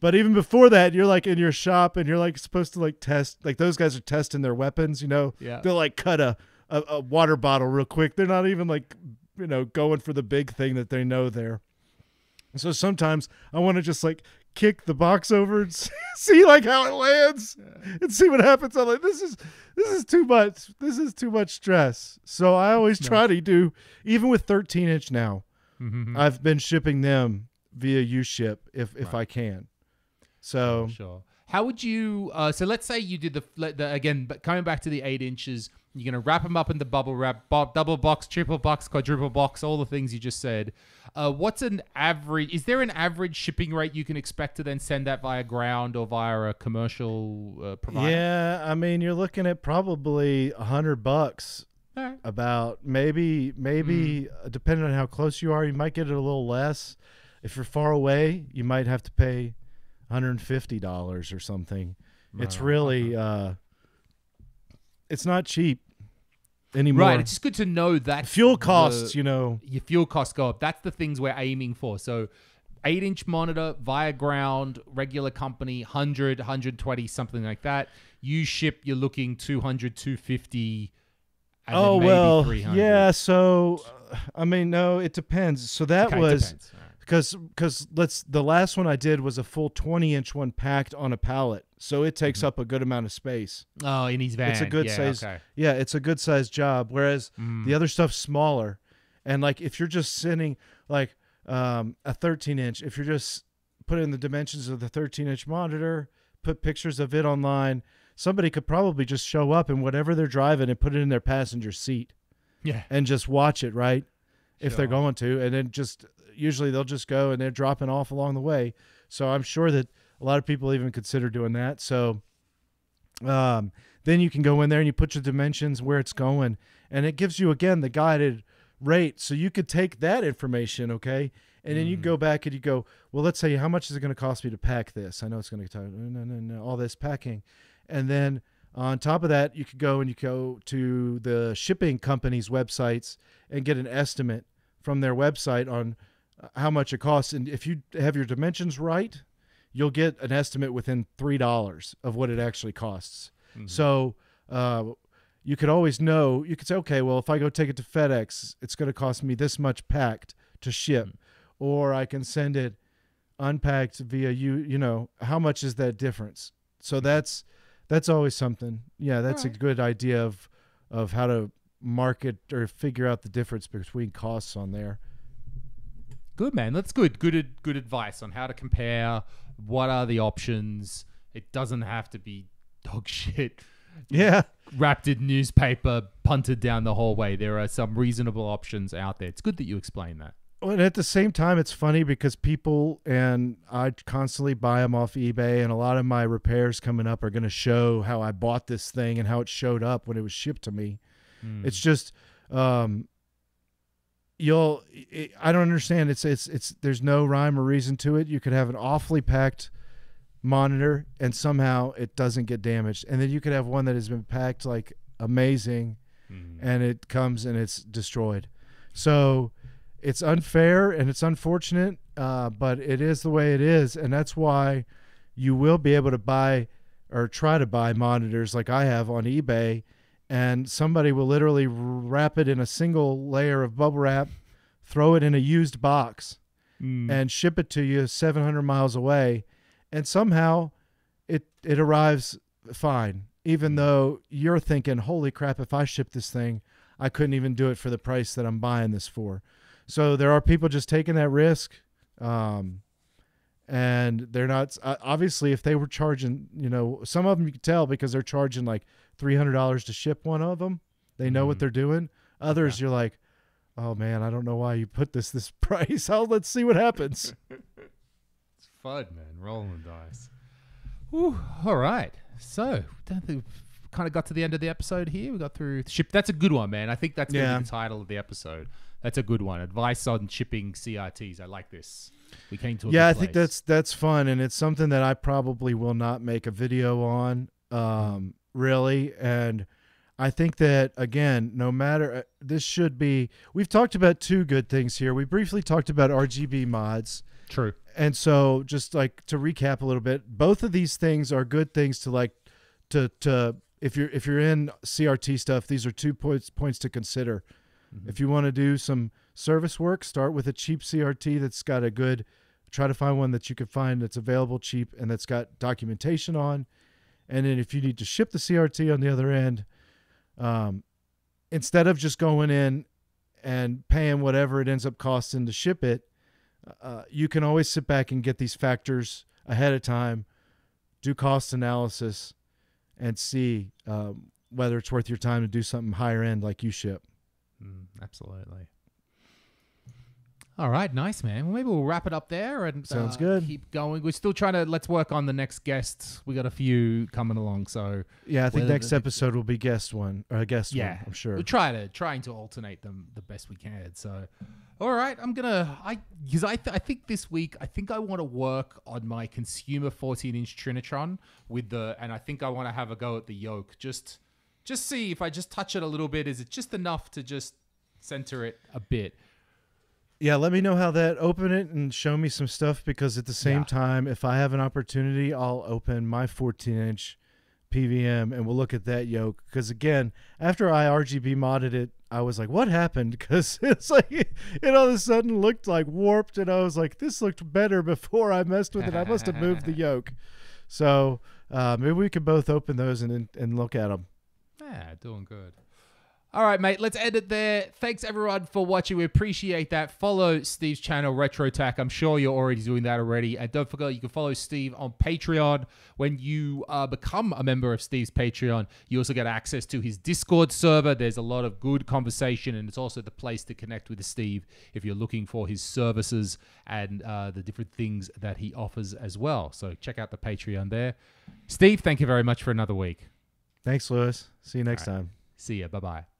But even before that, you're like in your shop and you're like supposed to like test like those guys are testing their weapons, you know. Yeah. They'll like cut a, a, a water bottle real quick. They're not even like you know, going for the big thing that they know there. So sometimes I want to just like kick the box over and <laughs> see like how it lands and see what happens. I'm like, this is this is too much. This is too much stress. So I always try to do even with 13 inch now. Mhm. I've been shipping them via U ship if if I can. So Sure. How would you? Uh, so let's say you did the, the again, but coming back to the eight inches, you're gonna wrap them up in the bubble wrap, double box, triple box, quadruple box, all the things you just said. Uh, what's an average? Is there an average shipping rate you can expect to then send that via ground or via a commercial uh, provider? yeah, I mean you're looking at probably a hundred bucks right. about maybe maybe uh, depending on how close you are you might get it a little less if you're far away you might have to pay $150 or something it's really uh it's not cheap anymore Right. It's just good to know that fuel costs the- you know your fuel costs go up. That's the things we're aiming for. So, eight inch monitor via ground, regular company, 100, 120, something like that. UShip, you're looking 200, 250. And then oh maybe well 300. yeah so uh, i mean no it depends so that Okay, was depends. All right. Because because let's the last one i did was a full 20 inch one packed on a pallet so it takes up a good amount of space Oh, in his van. It's a good yeah, size. Okay. Yeah, it's a good size job. Whereas Mm. the other stuff's smaller, and like if you're just sending like um, a 13 inch, if you're just putting the dimensions of the 13 inch monitor, put pictures of it online, somebody could probably just show up and whatever they're driving and put it in their passenger seat Yeah. and just watch it, right? If they're going to, and then just usually they'll just go and they're dropping off along the way. So I'm sure that a lot of people even consider doing that. So um, then you can go in there and you put your dimensions where it's going, and it gives you again the guided rate. So you could take that information, okay, and then you Mm. go back and you go, well, let's say how much is it going to cost me to pack this? I know it's going to no, no, no, all this packing, and then on top of that, you could go and you go to the shipping company's websites and get an estimate from their website on how much it costs. And if you have your dimensions right, you'll get an estimate within three dollars of what it actually costs. Mm-hmm. So uh, you could always know. You could say, okay, well, if I go take it to FedEx, it's going to cost me this much packed to ship, mm. or I can send it unpacked via you. You know, how much is that difference? So mm-hmm. that's that's always something. Yeah, that's a good idea of of how to market or figure out the difference between costs on there. Good man. That's good. Good good advice on how to compare. What are the options? It doesn't have to be dog <laughs> shit Yeah. wrapped in newspaper, punted down the hallway. There are some reasonable options out there. It's good that you explain that. And at the same time, it's funny because people and I constantly buy them off eBay, and a lot of my repairs coming up are going to show how I bought this thing and how it showed up when it was shipped to me. It's just, um, you'll. i I don't understand. It's it's it's. There's no rhyme or reason to it. You could have an awfully packed monitor, and somehow it doesn't get damaged, and then you could have one that has been packed like amazing, and it comes and it's destroyed. So it's unfair and it's unfortunate, uh, but it is the way it is, and that's why you will be able to buy or try to buy monitors like I have on eBay, and somebody will literally wrap it in a single layer of bubble wrap, throw it in a used box, Mm. and ship it to you 700 miles away, and somehow it it arrives fine, even though you're thinking, "Holy crap! If I ship this thing, I couldn't even do it for the price that I'm buying this for." So there are people just taking that risk, um, and they're not obviously if they were charging, you know, some of them you can tell because they're charging like three hundred dollars to ship one of them. They know what Mhm. they're doing. Others, you're like, "Oh man, I don't know why you put this this <laughs> price. Oh, let's see what happens." <laughs> It's fun, man. Rolling the dice. Whew, all right. So, don't think we've kind of got to the end of the episode here. We got through ship. That's a good one, man. I think that's going to Yeah. be the title of the episode. That's a good one. Advice on shipping CRTs. I like this. We came to a yeah, I good think place. that's that's fun, and it's something that I probably will not make a video on, um, really. And I think that again, no matter uh, this should be. We've talked about two good things here. We briefly talked about RGB mods, true. and so just like to recap a little bit, both of these things are good things to like to to if you're if you're in CRT stuff, these are two points points to consider. If you want to do some service work. Start with a cheap CRT that's got a good. Try to find one that you can find that's available cheap and that's got documentation on. And then if you need to ship the CRT on the other end, um, instead of just going in and paying whatever it ends up costing to ship it, uh, you can always sit back and get these factors ahead of time, do cost analysis, and see um, whether it's worth your time to do something higher end like UShip. Mm, absolutely. All right, nice man. Well, maybe we'll wrap it up there and Sounds uh, good. Keep going. We're still trying to. Let's work on the next guest. We got a few coming along, so Yeah, I think Whether next the- episode will be guest one or a guest yeah, one. I'm sure. We're trying to trying to alternate them the best we can. So, all right, I'm gonna I because I th- I think this week I think I want to work on my consumer 14 inch Trinitron with the and I think I want to have a go at the yoke. Just just see if I just touch it a little bit. Is it just enough to just center it a bit? Yeah, let me know how that. Open it and show me some stuff because at the same Yeah. time, if I have an opportunity, I'll open my 14 inch PVM and we'll look at that yoke. Because again, after I RGB modded it, I was like, "What happened?" <laughs> Because it's like it all of a sudden looked like warped, and I was like, "This looked better before I messed with it. I must have moved the <laughs> yoke." So uh, maybe we could both open those and and look at them. Yeah, doing good. All right, mate. Let's end it there. Thanks everyone for watching. We appreciate that. Follow Steve's channel, Retro RetroTech. I'm sure you're already doing that already. And don't forget, you can follow Steve on Patreon. When you uh, become a member of Steve's Patreon, you also get access to his Discord server. There's a lot of good conversation, and it's also the place to connect with Steve if you're looking for his services and uh, the different things that he offers as well. So check out the Patreon there. Steve, thank you very much for another week. Thanks, Louis. See you next right. time. See ya. Bye bye.